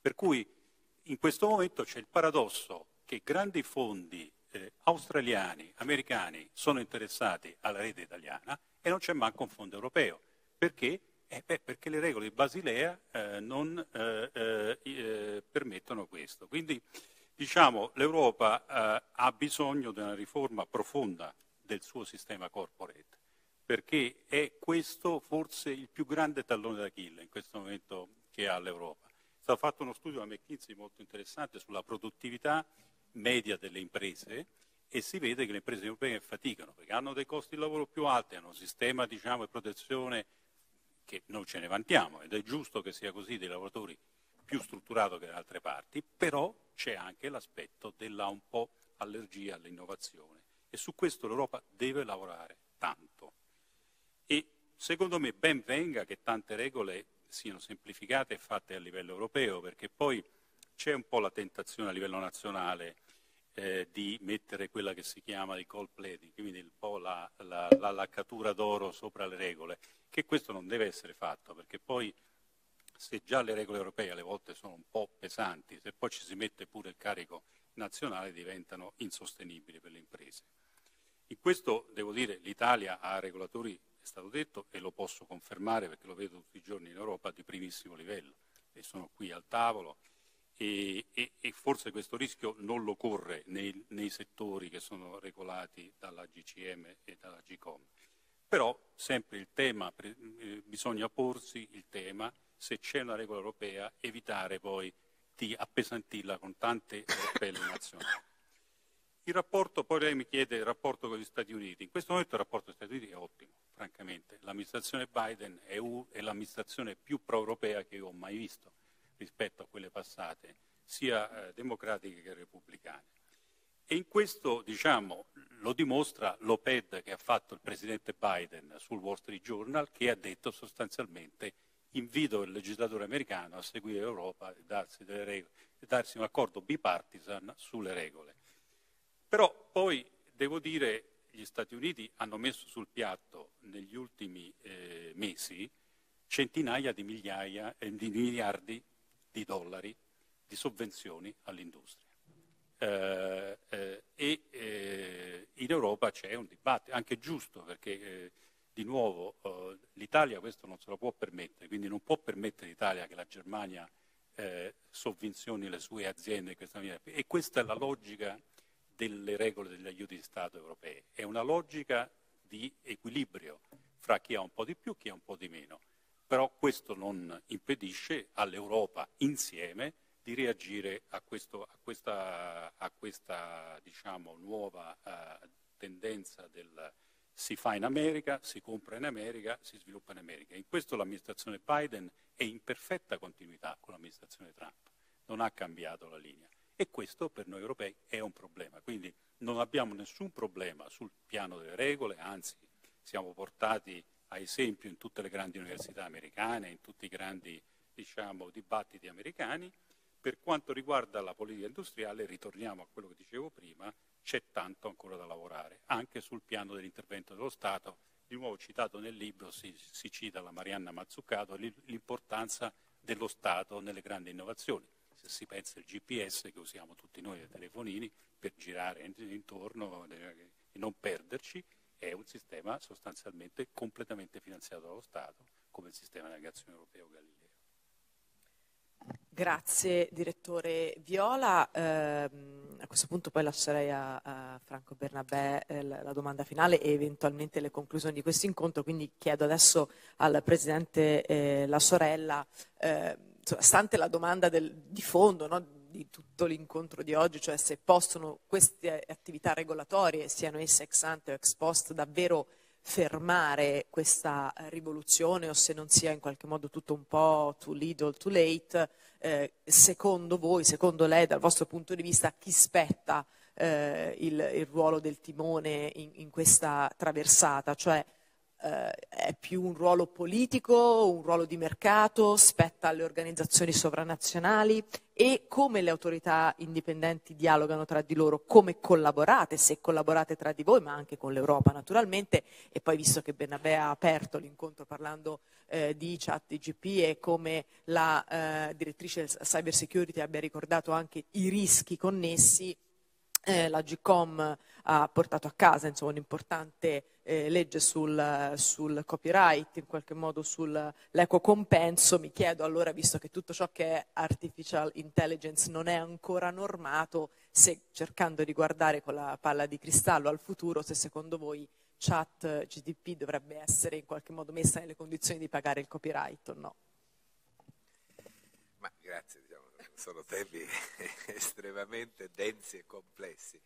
Per cui in questo momento c'è il paradosso che grandi fondi eh, australiani, americani sono interessati alla rete italiana e non c'è manco un fondo europeo. Perché? Eh, beh, perché le regole di Basilea eh, non eh, permettono questo. Quindi diciamo l'Europa ha bisogno di una riforma profonda del suo sistema corporate, perché è questo forse il più grande tallone d'Achille in questo momento che ha l'Europa. È stato fatto uno studio da McKinsey molto interessante sulla produttività media delle imprese e si vede che le imprese europee faticano perché hanno dei costi di lavoro più alti, hanno un sistema diciamo, di protezione che non ce ne vantiamo ed è giusto che sia così dei lavoratori più strutturato che da altre parti, però c'è anche l'aspetto della un po' allergia all'innovazione e su questo l'Europa deve lavorare tanto. E secondo me ben venga che tante regole siano semplificate e fatte a livello europeo, perché poi c'è un po' la tentazione a livello nazionale eh, di mettere quella che si chiama il gold plating, quindi un po' la, la, la laccatura d'oro sopra le regole, che questo non deve essere fatto, perché poi se già le regole europee alle volte sono un po' pesanti, se poi ci si mette pure il carico nazionale diventano insostenibili per le imprese. In questo, devo dire, l'Italia ha regolatori, è stato detto, e lo posso confermare perché lo vedo tutti i giorni in Europa, di primissimo livello. E sono qui al tavolo e, e, e forse questo rischio non lo corre nei, nei, settori che sono regolati dalla GCM e dalla GCOM. Però sempre il tema, eh, bisogna porsi il tema, se c'è una regola europea, evitare poi di appesantirla con tante appelli nazionali. Il rapporto, poi lei mi chiede il rapporto con gli Stati Uniti. In questo momento il rapporto con gli Stati Uniti è ottimo, francamente. L'amministrazione Biden è, è l'amministrazione più pro-europea che io ho mai visto rispetto a quelle passate, sia eh, democratiche che repubblicane. E in questo, diciamo, lo dimostra l'OPED che ha fatto il presidente Biden sul Wall Street Journal, che ha detto sostanzialmente invito il legislatore americano a seguire l'Europa e darsi, regole, darsi un accordo bipartisan sulle regole. Però poi devo dire gli Stati Uniti hanno messo sul piatto negli ultimi eh, mesi centinaia di migliaia eh, di miliardi di dollari di sovvenzioni all'industria. Eh, eh, e eh, in Europa c'è un dibattito, anche giusto, perché eh, di nuovo eh, l'Italia questo non se lo può permettere, quindi non può permettere l'Italia che la Germania sovvenzioni le sue aziende in questa maniera. E questa è la logica delle regole degli aiuti di Stato europei, è una logica di equilibrio fra chi ha un po' di più e chi ha un po' di meno. Però questo non impedisce all'Europa insieme di reagire a, questo, a questa, a questa diciamo, nuova uh, tendenza del si fa in America, si compra in America, si sviluppa in America. In questo l'amministrazione Biden è in perfetta continuità con l'amministrazione Trump, non ha cambiato la linea e questo per noi europei è un problema. Quindi non abbiamo nessun problema sul piano delle regole, anzi siamo portati a esempio in tutte le grandi università americane, in tutti i grandi diciamo, dibattiti americani. Per quanto riguarda la politica industriale, ritorniamo a quello che dicevo prima, c'è tanto ancora da lavorare, anche sul piano dell'intervento dello Stato. Di nuovo citato nel libro si, si cita la Marianna Mazzucato l'importanza dello Stato nelle grandi innovazioni. Se si pensa al GPS che usiamo tutti noi dai telefonini per girare intorno e non perderci, è un sistema sostanzialmente completamente finanziato dallo Stato, come il sistema di navigazione europeo Galileo. Grazie direttore Viola. Eh, a questo punto poi lascerei a, a Franco Bernabé eh, la, domanda finale e eventualmente le conclusioni di questo incontro, quindi chiedo adesso al Presidente eh, La Sorella, eh, stante la domanda del, di fondo no, di tutto l'incontro di oggi, cioè se possono queste attività regolatorie, siano esse ex ante o ex post, davvero fermare questa rivoluzione o se non sia in qualche modo tutto un po' too little, too late, eh, secondo voi, secondo lei, dal vostro punto di vista, chi spetta eh, il, il, ruolo del timone in, in questa traversata? Cioè, eh, è più un ruolo politico, un ruolo di mercato, spetta alle organizzazioni sovranazionali e come le autorità indipendenti dialogano tra di loro, come collaborate, se collaborate tra di voi, ma anche con l'Europa naturalmente, e poi visto che Bernabé ha aperto l'incontro parlando eh, di chat DGP e come la eh, direttrice cyber security abbia ricordato anche i rischi connessi, eh, la GCOM ha portato a casa un'importante eh, legge sul, sul, copyright, in qualche modo sull'equo compenso. Mi chiedo allora, visto che tutto ciò che è artificial intelligence non è ancora normato, se cercando di guardare con la palla di cristallo al futuro, se secondo voi chat GDP dovrebbe essere in qualche modo messa nelle condizioni di pagare il copyright o no? Ma grazie, sono temi estremamente densi e complessi.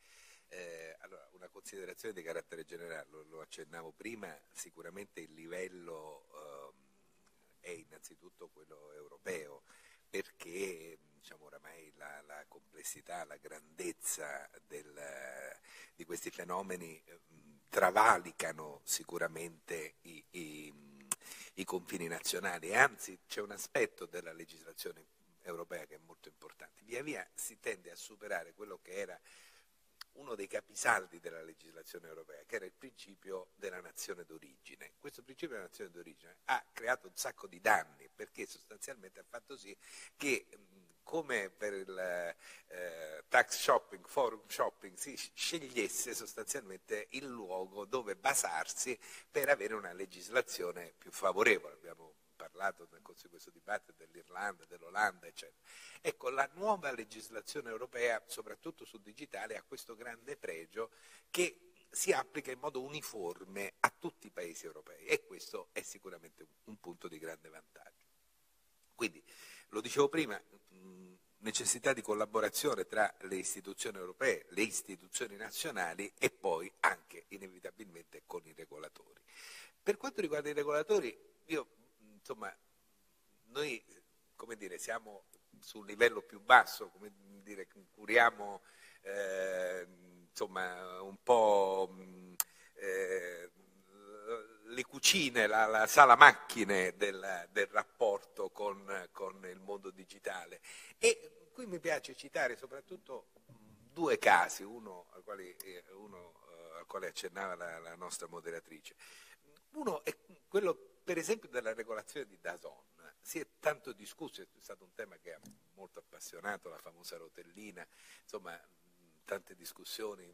Eh, allora, una considerazione di carattere generale, lo, lo accennavo prima, sicuramente il livello eh, è innanzitutto quello europeo, perché diciamo, oramai la, la complessità, la grandezza del, di questi fenomeni eh, travalicano sicuramente i, i, i confini nazionali anzi c'è un aspetto della legislazione europea che è molto importante. Via via si tende a superare quello che era uno dei capisaldi della legislazione europea, che era il principio della nazione d'origine. Questo principio della nazione d'origine ha creato un sacco di danni, perché sostanzialmente ha fatto sì che come per il eh, tax shopping, forum shopping, si scegliesse sostanzialmente il luogo dove basarsi per avere una legislazione più favorevole. Abbiamo parlato nel corso di questo dibattito dell'Irlanda, dell'Olanda, eccetera. Ecco, la nuova legislazione europea, soprattutto sul digitale, ha questo grande pregio che si applica in modo uniforme a tutti i paesi europei e questo è sicuramente un punto di grande vantaggio. Quindi, lo dicevo prima, necessità di collaborazione tra le istituzioni europee, le istituzioni nazionali e poi anche inevitabilmente con i regolatori. Per quanto riguarda i regolatori, io insomma, noi come dire, siamo sul livello più basso, come dire, curiamo eh, insomma, un po' eh, le cucine, la, la sala macchine del, del rapporto con, con, il mondo digitale. E qui mi piace citare soprattutto due casi, uno al quale, eh, uno, uh, al quale accennava la, la nostra moderatrice. Uno è quello per esempio della regolazione di Dazon. Si è tanto discusso, è stato un tema che ha molto appassionato, la famosa rotellina, insomma tante discussioni,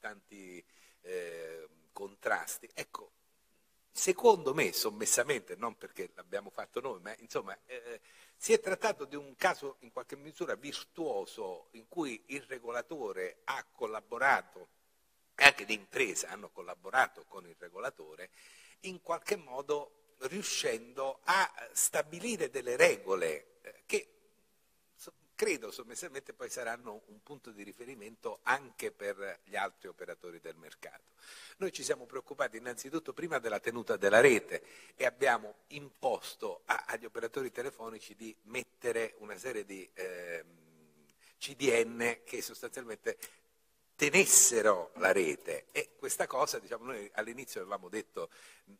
tanti eh, contrasti. Ecco, secondo me, sommessamente, non perché l'abbiamo fatto noi, ma insomma, eh, si è trattato di un caso in qualche misura virtuoso in cui il regolatore ha collaborato, anche le imprese hanno collaborato con il regolatore, in qualche modo riuscendo a stabilire delle regole eh, che credo sommessamente poi saranno un punto di riferimento anche per gli altri operatori del mercato. Noi ci siamo preoccupati innanzitutto prima della tenuta della rete e abbiamo imposto a, agli operatori telefonici di mettere una serie di eh, CDN che sostanzialmente tenessero la rete e questa cosa, diciamo, noi all'inizio avevamo detto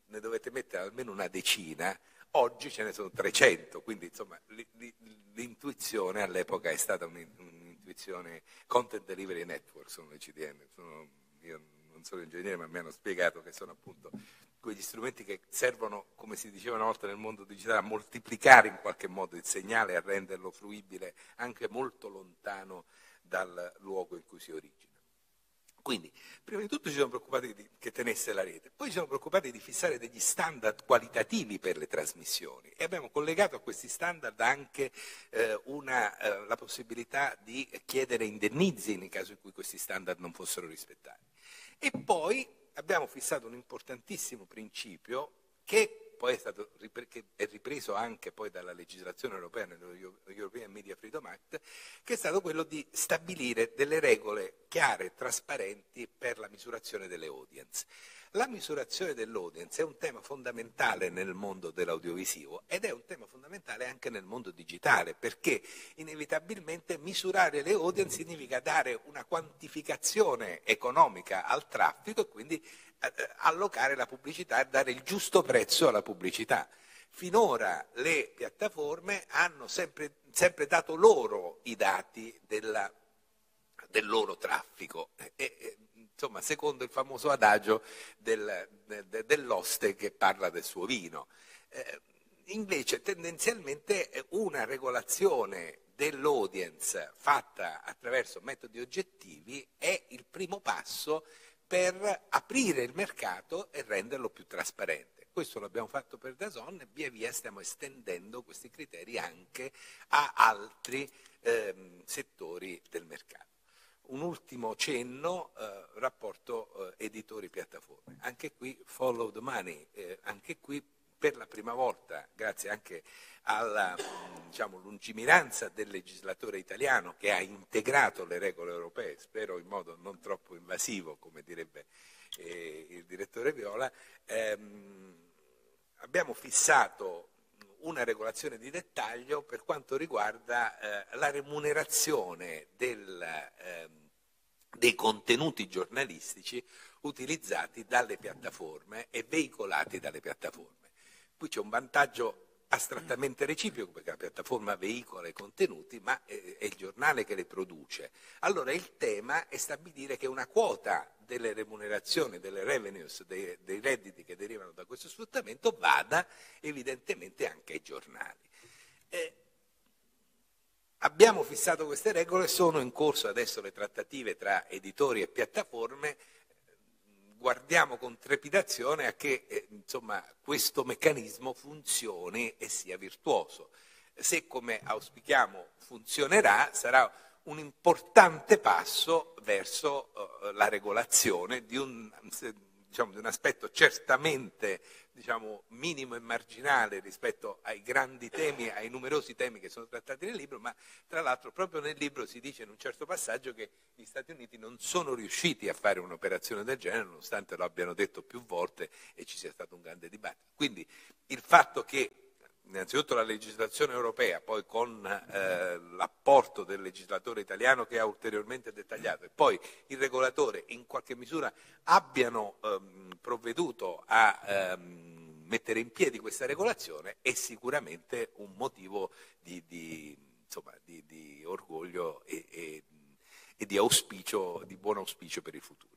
ne dovete mettere almeno una decina, oggi ce ne sono 300, quindi insomma l'intuizione all'epoca è stata un'intuizione content delivery network, sono le CDN, sono, io non sono ingegnere ma mi hanno spiegato che sono appunto quegli strumenti che servono, come si diceva una volta nel mondo digitale, a moltiplicare in qualche modo il segnale, a renderlo fruibile anche molto lontano dal luogo in cui si origina. Quindi, prima di tutto ci siamo preoccupati di, che tenesse la rete, poi ci siamo preoccupati di fissare degli standard qualitativi per le trasmissioni e abbiamo collegato a questi standard anche eh, una, eh, la possibilità di chiedere indennizi nel caso in cui questi standard non fossero rispettati. E poi abbiamo fissato un importantissimo principio che poi è, stato, che è ripreso anche poi dalla legislazione europea nello European Media Freedom Act, che è stato quello di stabilire delle regole chiare e trasparenti per la misurazione delle audience. La misurazione dell'audience è un tema fondamentale nel mondo dell'audiovisivo ed è un tema fondamentale anche nel mondo digitale, perché inevitabilmente misurare le audience significa dare una quantificazione economica al traffico e quindi eh, allocare la pubblicità e dare il giusto prezzo alla pubblicità. Finora le piattaforme hanno sempre, sempre dato loro i dati della, del loro traffico. E, insomma, secondo il famoso adagio del, de, dell'oste che parla del suo vino. Eh, invece tendenzialmente una regolazione dell'audience fatta attraverso metodi oggettivi è il primo passo per aprire il mercato e renderlo più trasparente. Questo l'abbiamo fatto per Dazon e via via stiamo estendendo questi criteri anche a altri ehm, settori del mercato. Un ultimo cenno, eh, rapporto eh, editori-piattaforme. Anche qui follow the money, eh, anche qui per la prima volta, grazie anche alla diciamo, lungimiranza del legislatore italiano che ha integrato le regole europee, spero in modo non troppo invasivo, come direbbe eh, il direttore Viola, ehm, abbiamo fissato una regolazione di dettaglio per quanto riguarda eh, la remunerazione del, eh, dei contenuti giornalistici utilizzati dalle piattaforme e veicolati dalle piattaforme. Qui c'è un vantaggio astrattamente reciproco perché la piattaforma veicola i contenuti ma è, il giornale che le produce. Allora il tema è stabilire che una quota delle remunerazioni, delle revenues, dei, dei redditi che derivano da questo sfruttamento vada evidentemente anche ai giornali. Eh, abbiamo fissato queste regole, sono in corso adesso le trattative tra editori e piattaforme guardiamo con trepidazione a che eh, insomma, questo meccanismo funzioni e sia virtuoso. Se come auspichiamo funzionerà, sarà un importante passo verso uh, la regolazione di un, diciamo, di un aspetto certamente diciamo, minimo e marginale rispetto ai grandi temi, ai numerosi temi che sono trattati nel libro, ma tra l'altro proprio nel libro si dice in un certo passaggio che gli Stati Uniti non sono riusciti a fare un'operazione del genere, nonostante lo abbiano detto più volte e ci sia stato un grande dibattito. Quindi il fatto che innanzitutto la legislazione europea, poi con eh, l'apporto del legislatore italiano che ha ulteriormente dettagliato e poi il regolatore in qualche misura abbiano ehm, provveduto a ehm, mettere in piedi questa regolazione è sicuramente un motivo di, di, insomma, di, di orgoglio e, e, e di, auspicio, di buon auspicio per il futuro.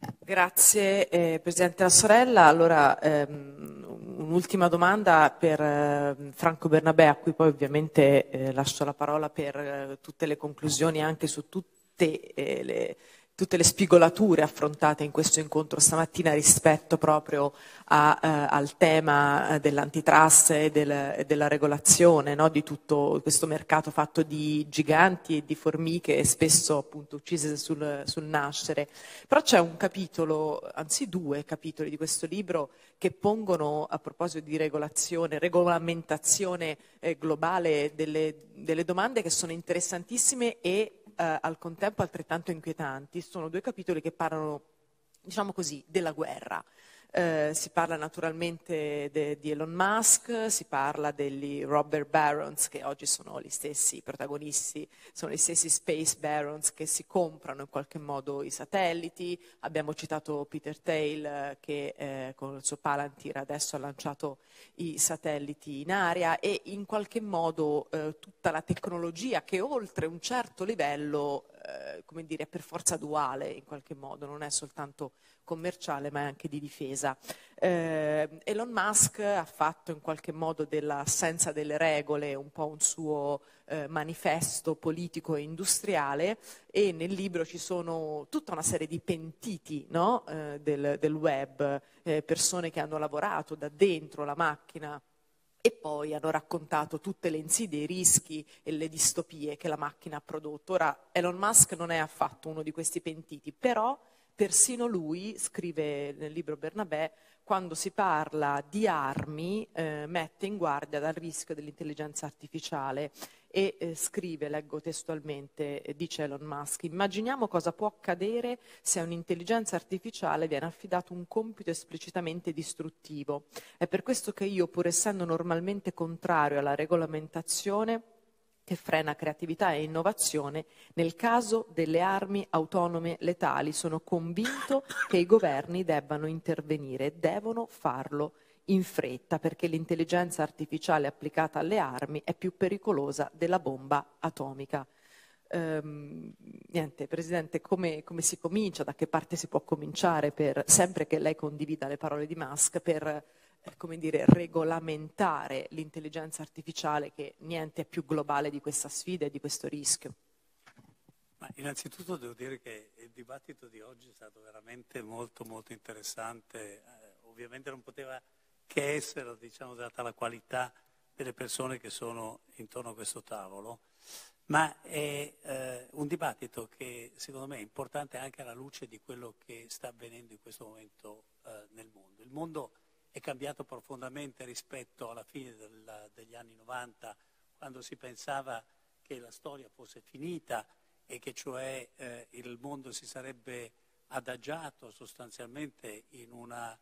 Grazie eh, Presidente La Sorella. Allora, ehm, un'ultima domanda per eh, Franco Bernabé, a cui poi ovviamente eh, lascio la parola per eh, tutte le conclusioni anche su tutte eh, le tutte le spigolature affrontate in questo incontro stamattina rispetto proprio a, eh, al tema eh, dell'antitrust e, del, e della regolazione no? di tutto questo mercato fatto di giganti e di formiche spesso appunto uccise sul, sul nascere. Però c'è un capitolo, anzi due capitoli di questo libro che pongono a proposito di regolazione, regolamentazione eh, globale delle, delle domande che sono interessantissime e eh, al contempo altrettanto inquietanti sono due capitoli che parlano, diciamo così, della guerra. Eh, si parla naturalmente de, di Elon Musk, si parla degli robber barons che oggi sono gli stessi protagonisti, sono gli stessi space barons che si comprano in qualche modo i satelliti. Abbiamo citato Peter Thiel eh, che eh, con il suo Palantir adesso ha lanciato i satelliti in aria e in qualche modo eh, tutta la tecnologia che oltre un certo livello eh, come dire, per forza duale in qualche modo, non è soltanto commerciale ma è anche di difesa. Eh, Elon Musk ha fatto in qualche modo dell'assenza delle regole un po' un suo eh, manifesto politico e industriale e nel libro ci sono tutta una serie di pentiti no? eh, del, del, web, eh, persone che hanno lavorato da dentro la macchina e poi hanno raccontato tutte le insidie, i rischi e le distopie che la macchina ha prodotto. Ora, Elon Musk non è affatto uno di questi pentiti, però persino lui, scrive nel libro Bernabé, quando si parla di armi eh, mette in guardia dal rischio dell'intelligenza artificiale e eh, scrive, leggo testualmente, eh, dice Elon Musk, immaginiamo cosa può accadere se a un'intelligenza artificiale viene affidato un compito esplicitamente distruttivo. È per questo che io, pur essendo normalmente contrario alla regolamentazione, che frena creatività e innovazione, nel caso delle armi autonome letali sono convinto che i governi debbano intervenire e devono farlo in fretta perché l'intelligenza artificiale applicata alle armi è più pericolosa della bomba atomica. Um, niente, Presidente, come, come, si comincia? Da che parte si può cominciare per, sempre che lei condivida le parole di Musk, per eh, dire, regolamentare l'intelligenza artificiale che niente è più globale di questa sfida e di questo rischio? Ma innanzitutto devo dire che il dibattito di oggi è stato veramente molto molto interessante, eh, ovviamente non poteva che essere, diciamo, data la qualità delle persone che sono intorno a questo tavolo, ma è eh, un dibattito che secondo me è importante anche alla luce di quello che sta avvenendo in questo momento eh, nel mondo. Il mondo è cambiato profondamente rispetto alla fine del, degli anni 90, quando si pensava che la storia fosse finita e che cioè eh, il mondo si sarebbe adagiato sostanzialmente in una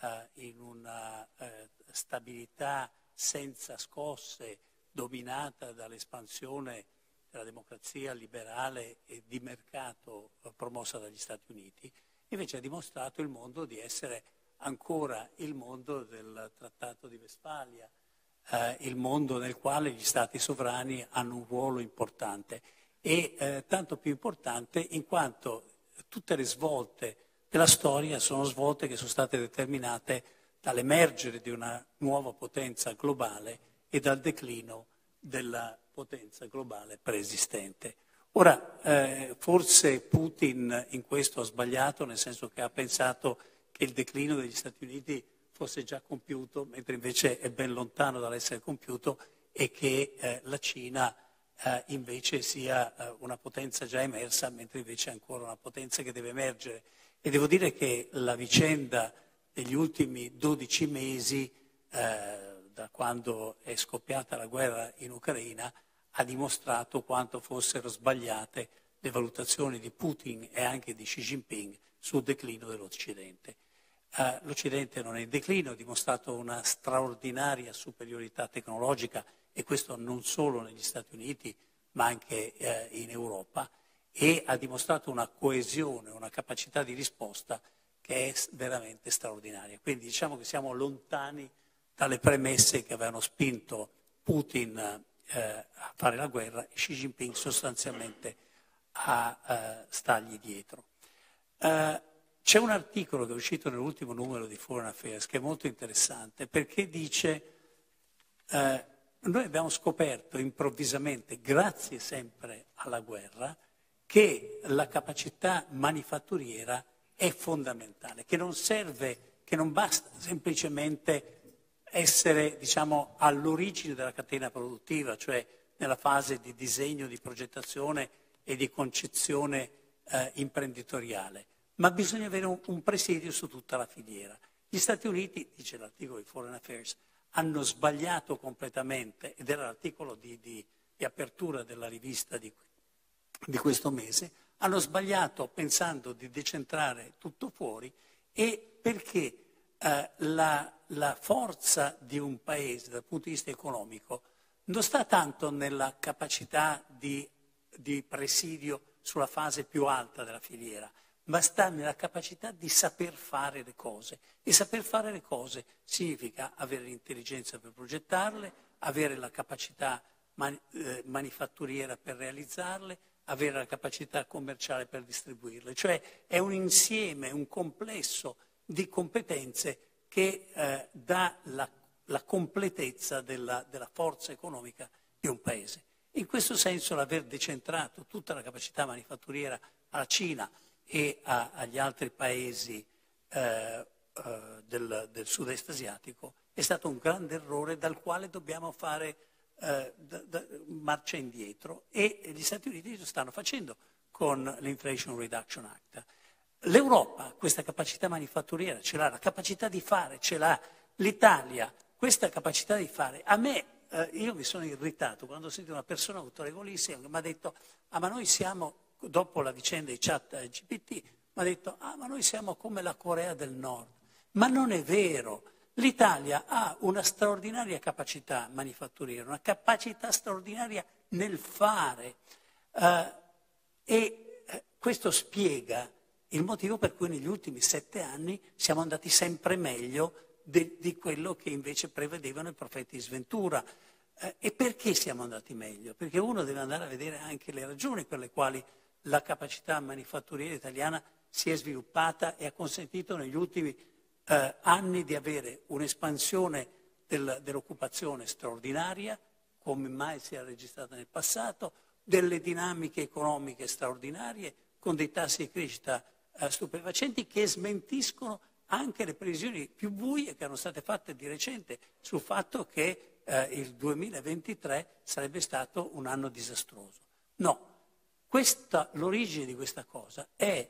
eh, in una eh, stabilità senza scosse, dominata dall'espansione della democrazia liberale e di mercato eh, promossa dagli Stati Uniti, invece ha dimostrato il mondo di essere ancora il mondo del Trattato di Westfalia, eh, il mondo nel quale gli Stati sovrani hanno un ruolo importante e eh, tanto più importante in quanto tutte le svolte della storia sono svolte che sono state determinate dall'emergere di una nuova potenza globale e dal declino della potenza globale preesistente. Ora, eh, forse Putin in questo ha sbagliato, nel senso che ha pensato che il declino degli Stati Uniti fosse già compiuto, mentre invece è ben lontano dall'essere compiuto e che eh, la Cina eh, invece sia eh, una potenza già emersa, mentre invece è ancora una potenza che deve emergere. E devo dire che la vicenda degli ultimi 12 mesi, eh, da quando è scoppiata la guerra in Ucraina, ha dimostrato quanto fossero sbagliate le valutazioni di Putin e anche di Xi Jinping sul declino dell'Occidente. Eh, L'Occidente non è in declino, ha dimostrato una straordinaria superiorità tecnologica e questo non solo negli Stati Uniti ma anche eh, in Europa e ha dimostrato una coesione, una capacità di risposta che è veramente straordinaria. Quindi diciamo che siamo lontani dalle premesse che avevano spinto Putin eh, a fare la guerra e Xi Jinping sostanzialmente a eh, stargli dietro. Eh, c'è un articolo che è uscito nell'ultimo numero di Foreign Affairs che è molto interessante perché dice eh, noi abbiamo scoperto improvvisamente, grazie sempre alla guerra, che la capacità manifatturiera è fondamentale, che non serve, che non basta semplicemente essere diciamo, all'origine della catena produttiva, cioè nella fase di disegno, di progettazione e di concezione eh, imprenditoriale, ma bisogna avere un, un presidio su tutta la filiera. Gli Stati Uniti, dice l'articolo di Foreign Affairs, hanno sbagliato completamente, ed era l'articolo di, di, di apertura della rivista di, di questo mese, hanno sbagliato pensando di decentrare tutto fuori e perché eh, la, la, forza di un paese dal punto di vista economico non sta tanto nella capacità di, di presidio sulla fase più alta della filiera, ma sta nella capacità di saper fare le cose. E saper fare le cose significa avere l'intelligenza per progettarle, avere la capacità man, eh, manifatturiera per realizzarle, avere la capacità commerciale per distribuirle, cioè è un insieme, un complesso di competenze che eh, dà la, la completezza della, della, forza economica di un paese. In questo senso l'aver decentrato tutta la capacità manifatturiera alla Cina e a, agli altri paesi eh, eh, del, del sud-est asiatico è stato un grande errore dal quale dobbiamo fare eh, da, da, marcia indietro e gli Stati Uniti lo stanno facendo con l'Inflation Reduction Act. L'Europa questa capacità manifatturiera ce l'ha, la capacità di fare ce l'ha, l'Italia questa capacità di fare. A me, eh, io mi sono irritato quando ho sentito una persona autorevolissima che mi ha detto, ah ma noi siamo, dopo la vicenda dei chat GPT, mi ha detto, ah ma noi siamo come la Corea del Nord. Ma non è vero. L'Italia ha una straordinaria capacità manifatturiera, una capacità straordinaria nel fare eh, e eh, questo spiega il motivo per cui negli ultimi sette anni siamo andati sempre meglio de, di quello che invece prevedevano i profeti di sventura. Eh, e perché siamo andati meglio? Perché uno deve andare a vedere anche le ragioni per le quali la capacità manifatturiera italiana si è sviluppata e ha consentito negli ultimi eh, anni di avere un'espansione del, dell'occupazione straordinaria, come mai si è registrata nel passato, delle dinamiche economiche straordinarie, con dei tassi di crescita eh, stupefacenti che smentiscono anche le previsioni più buie che erano state fatte di recente sul fatto che eh, il 2023 sarebbe stato un anno disastroso. No, questa, l'origine di questa cosa è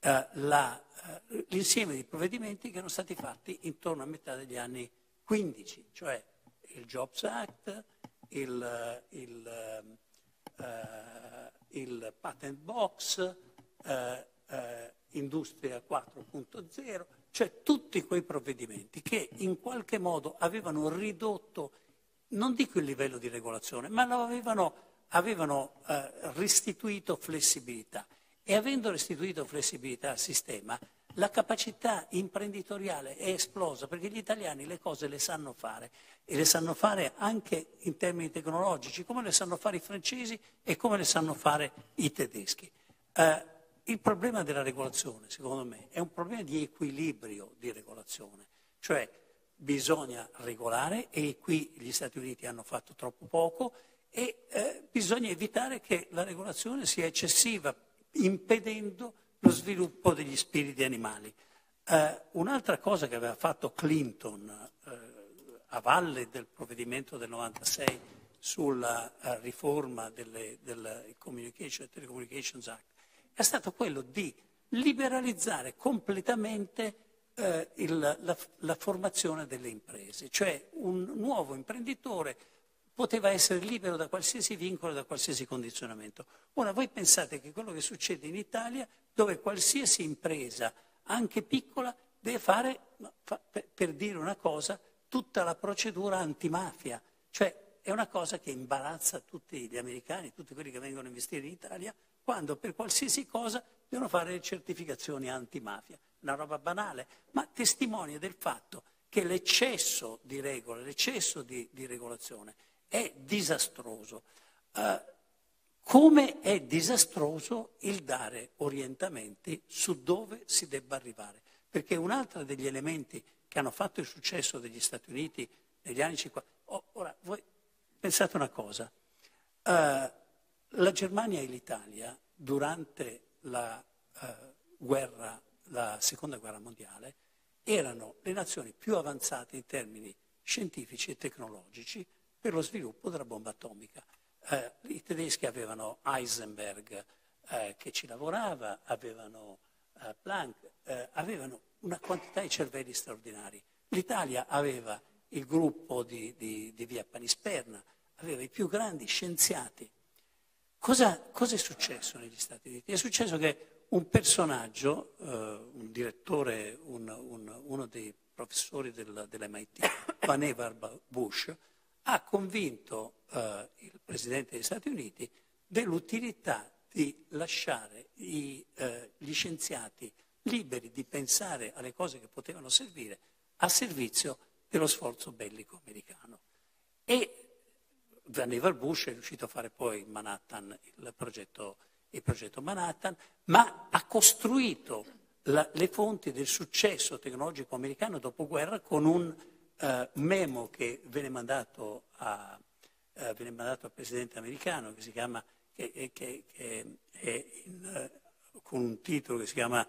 eh, la, eh, l'insieme di provvedimenti che erano stati fatti intorno a metà degli anni 15, cioè il Jobs Act, il, il, eh, il Patent Box, eh, eh, Industria 4.0, cioè tutti quei provvedimenti che in qualche modo avevano ridotto, non dico il livello di regolazione, ma lo avevano, avevano eh, restituito flessibilità. E avendo restituito flessibilità al sistema, la capacità imprenditoriale è esplosa perché gli italiani le cose le sanno fare e le sanno fare anche in termini tecnologici, come le sanno fare i francesi e come le sanno fare i tedeschi. Eh, il problema della regolazione, secondo me, è un problema di equilibrio di regolazione, cioè bisogna regolare e qui gli Stati Uniti hanno fatto troppo poco e eh, bisogna evitare che la regolazione sia eccessiva impedendo lo sviluppo degli spiriti animali. Eh, un'altra cosa che aveva fatto Clinton eh, a valle del provvedimento del 96 sulla uh, riforma del Communication, Telecommunications Act è stato quello di liberalizzare completamente eh, il, la, la, formazione delle imprese, cioè un nuovo imprenditore poteva essere libero da qualsiasi vincolo, da qualsiasi condizionamento. Ora voi pensate che quello che succede in Italia, dove qualsiasi impresa, anche piccola, deve fare, per dire una cosa, tutta la procedura antimafia. Cioè è una cosa che imbarazza tutti gli americani, tutti quelli che vengono a investire in Italia, quando per qualsiasi cosa devono fare le certificazioni antimafia. Una roba banale, ma testimonia del fatto che l'eccesso di regole, l'eccesso di, di regolazione è disastroso. Uh, come è disastroso il dare orientamenti su dove si debba arrivare. Perché un altro degli elementi che hanno fatto il successo degli Stati Uniti negli anni 50... Oh, ora, voi pensate una cosa. Uh, la Germania e l'Italia, durante la, uh, guerra, la seconda guerra mondiale, erano le nazioni più avanzate in termini scientifici e tecnologici per lo sviluppo della bomba atomica. Eh, I tedeschi avevano Heisenberg eh, che ci lavorava, avevano eh, Planck, eh, avevano una quantità di cervelli straordinari. L'Italia aveva il gruppo di, di, di via Panisperna, aveva i più grandi scienziati. Cosa, cosa, è successo negli Stati Uniti? È successo che un personaggio, eh, un direttore, un, un, uno dei professori del, dell'MIT, Vannevar Bush, ha convinto eh, il Presidente degli Stati Uniti dell'utilità di lasciare i, eh, gli scienziati liberi di pensare alle cose che potevano servire a servizio dello sforzo bellico americano. E Vannevar Bush è riuscito a fare poi Manhattan il progetto, il progetto Manhattan, ma ha costruito la, le fonti del successo tecnologico americano dopoguerra con un uh, memo che venne mandato, a, uh, venne mandato, al presidente americano che si chiama, che, che, che è in, uh, con un titolo che si chiama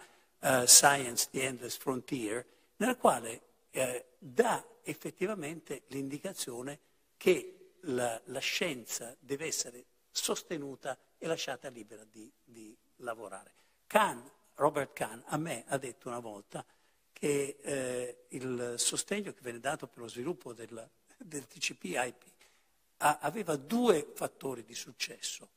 Science, the Endless Frontier, nel quale dà effettivamente l'indicazione che la, la, scienza deve essere sostenuta e lasciata libera di, di lavorare. Kahn Robert Kahn a me ha detto una volta che eh, il sostegno che viene dato per lo sviluppo del, del TCP-IP aveva due fattori di successo,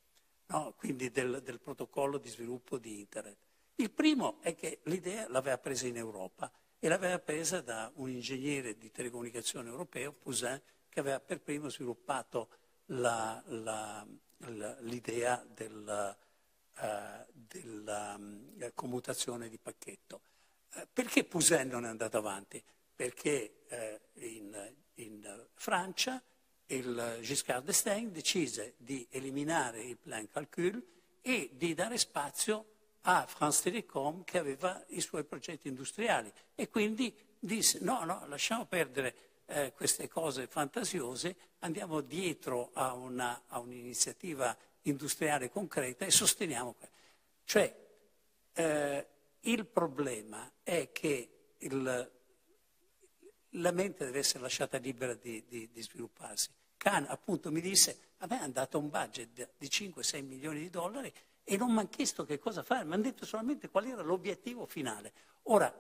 no? quindi del, del, protocollo di sviluppo di Internet. Il primo è che l'idea l'aveva presa in Europa e l'aveva presa da un ingegnere di telecomunicazione europeo, Poussin, che aveva per primo sviluppato la, la, la, l'idea eh, della um, commutazione di pacchetto. Eh, perché Poussin non è andato avanti? Perché eh, in, in, Francia il Giscard d'Estaing decise di eliminare il plan calcul e di dare spazio a France Telecom che aveva i suoi progetti industriali e quindi disse no, no, lasciamo perdere eh, queste cose fantasiose, andiamo dietro a, una, a un'iniziativa industriale concreta e sosteniamo. Cioè, eh, il problema è che il, la mente deve essere lasciata libera di, di, di, svilupparsi. Khan appunto mi disse, a me è andato un budget di 5-6 milioni di dollari e non mi hanno chiesto che cosa fare, mi hanno detto solamente qual era l'obiettivo finale. Ora,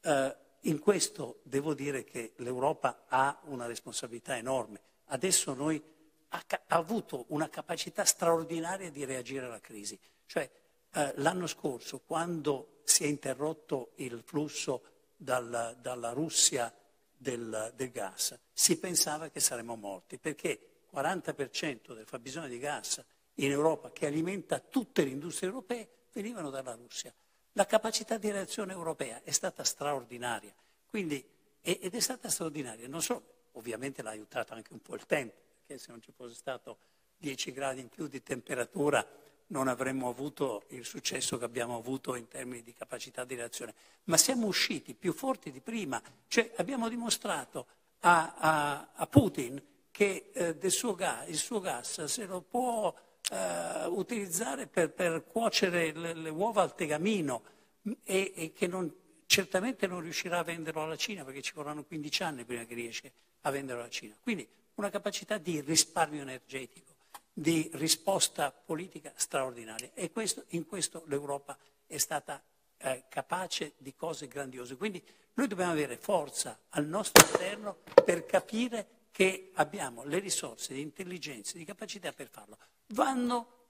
eh, in questo devo dire che l'Europa ha una responsabilità enorme. Adesso noi ha, ha avuto una capacità straordinaria di reagire alla crisi. Cioè, eh, l'anno scorso, quando si è interrotto il flusso dal, dalla Russia del, del, gas, si pensava che saremmo morti, perché il 40% del fabbisogno di gas in Europa, che alimenta tutte le industrie europee, venivano dalla Russia. La capacità di reazione europea è stata straordinaria, quindi, ed è stata straordinaria, non solo, ovviamente l'ha aiutato anche un po' il tempo, perché se non ci fosse stato 10 gradi in più di temperatura non avremmo avuto il successo che abbiamo avuto in termini di capacità di reazione. Ma siamo usciti più forti di prima, cioè abbiamo dimostrato a, a, a Putin che eh, suo gas, il suo gas se lo può eh, utilizzare per, per cuocere le, le, uova al tegamino e, e che non, certamente non riuscirà a venderlo alla Cina perché ci vorranno 15 anni prima che riesce a venderlo alla Cina. Quindi una capacità di risparmio energetico, di risposta politica straordinaria e questo, in questo l'Europa è stata eh, capace di cose grandiose. Quindi noi dobbiamo avere forza al nostro interno per capire che abbiamo le risorse di intelligenza, di capacità per farlo. Vanno,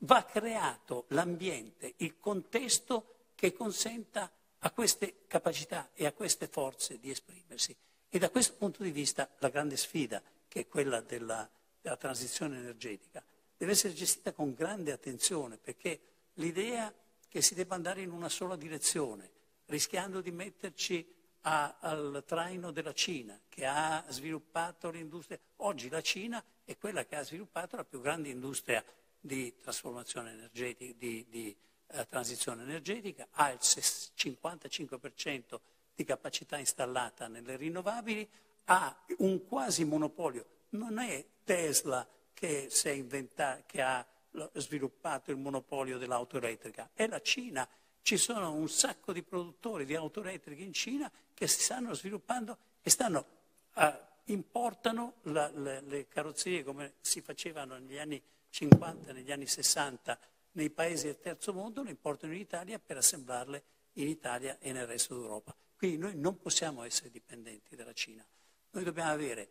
va creato l'ambiente, il contesto che consenta a queste capacità e a queste forze di esprimersi. E da questo punto di vista la grande sfida che è quella della, della transizione energetica, deve essere gestita con grande attenzione perché l'idea che si debba andare in una sola direzione, rischiando di metterci a, al traino della Cina, che ha sviluppato l'industria. Oggi la Cina è quella che ha sviluppato la più grande industria di trasformazione energetica, di, di uh, transizione energetica, ha il 55% di capacità installata nelle rinnovabili, ha un quasi monopolio. Non è Tesla che, inventa- che ha sviluppato il monopolio dell'auto elettrica, è la Cina. Ci sono un sacco di produttori di auto elettriche in Cina che si stanno sviluppando e stanno, uh, importano la, le, le carrozzerie come si facevano negli anni 50, negli anni 60 nei paesi del terzo mondo, le importano in Italia per assemblarle in Italia e nel resto d'Europa. Quindi noi non possiamo essere dipendenti dalla Cina. Noi dobbiamo, avere,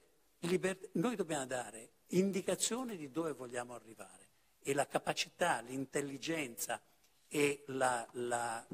noi dobbiamo dare indicazione di dove vogliamo arrivare e la capacità, l'intelligenza e la, la,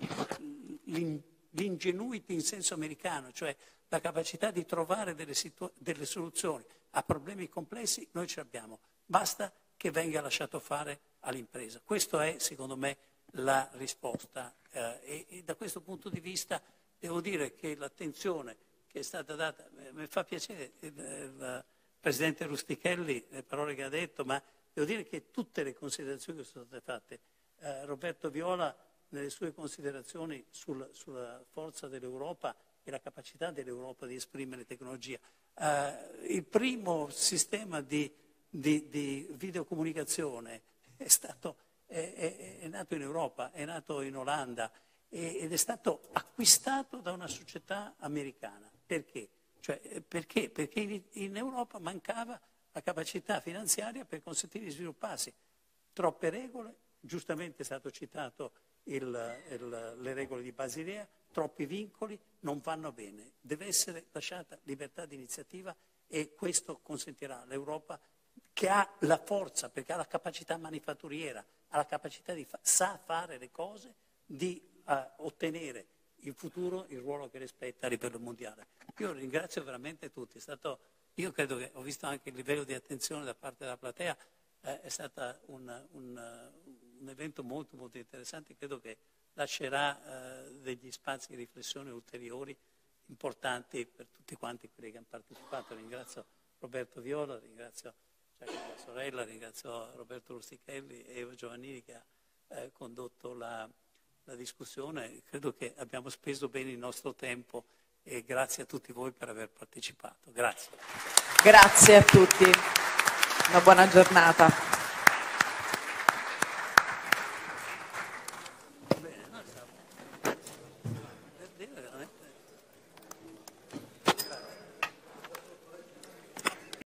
l'ingenuity in senso americano, cioè la capacità di trovare delle, situ- delle soluzioni a problemi complessi, noi ce l'abbiamo. Basta che venga lasciato fare all'impresa. Questa è, secondo me, la risposta. Eh, e, e da questo punto di vista devo dire che l'attenzione che è stata data, mi fa piacere il, il Presidente Rustichelli, le parole che ha detto, ma devo dire che tutte le considerazioni che sono state fatte eh, Roberto Viola nelle sue considerazioni sul, sulla forza dell'Europa e la capacità dell'Europa di esprimere tecnologia. Eh, il primo sistema di, di, di videocomunicazione è, stato, è, è, è, nato in Europa, è nato in Olanda ed è stato acquistato da una società americana. Perché? Cioè, eh, perché? Perché in Europa mancava la capacità finanziaria per consentire di svilupparsi. Troppe regole, giustamente è stato citato il, il, le regole di Basilea, troppi vincoli non vanno bene. Deve essere lasciata libertà di iniziativa e questo consentirà all'Europa che ha la forza, perché ha la capacità manifatturiera, ha la capacità di fa- sa fare le cose, di uh, ottenere in futuro il ruolo che le spetta a livello mondiale. Io ringrazio veramente tutti, stato, io credo che ho visto anche il livello di attenzione da parte della platea, eh, è stato un, un, un, evento molto molto interessante, credo che lascerà eh, degli spazi di riflessione ulteriori importanti per tutti quanti quelli che hanno partecipato. Ringrazio Roberto Viola, ringrazio Giacomo Sorella, ringrazio Roberto Rustichelli e Eva Giovannini che ha eh, condotto la, la discussione. Credo che abbiamo speso bene il nostro tempo e grazie a tutti voi per aver partecipato. Grazie. Grazie a tutti. Una buona giornata.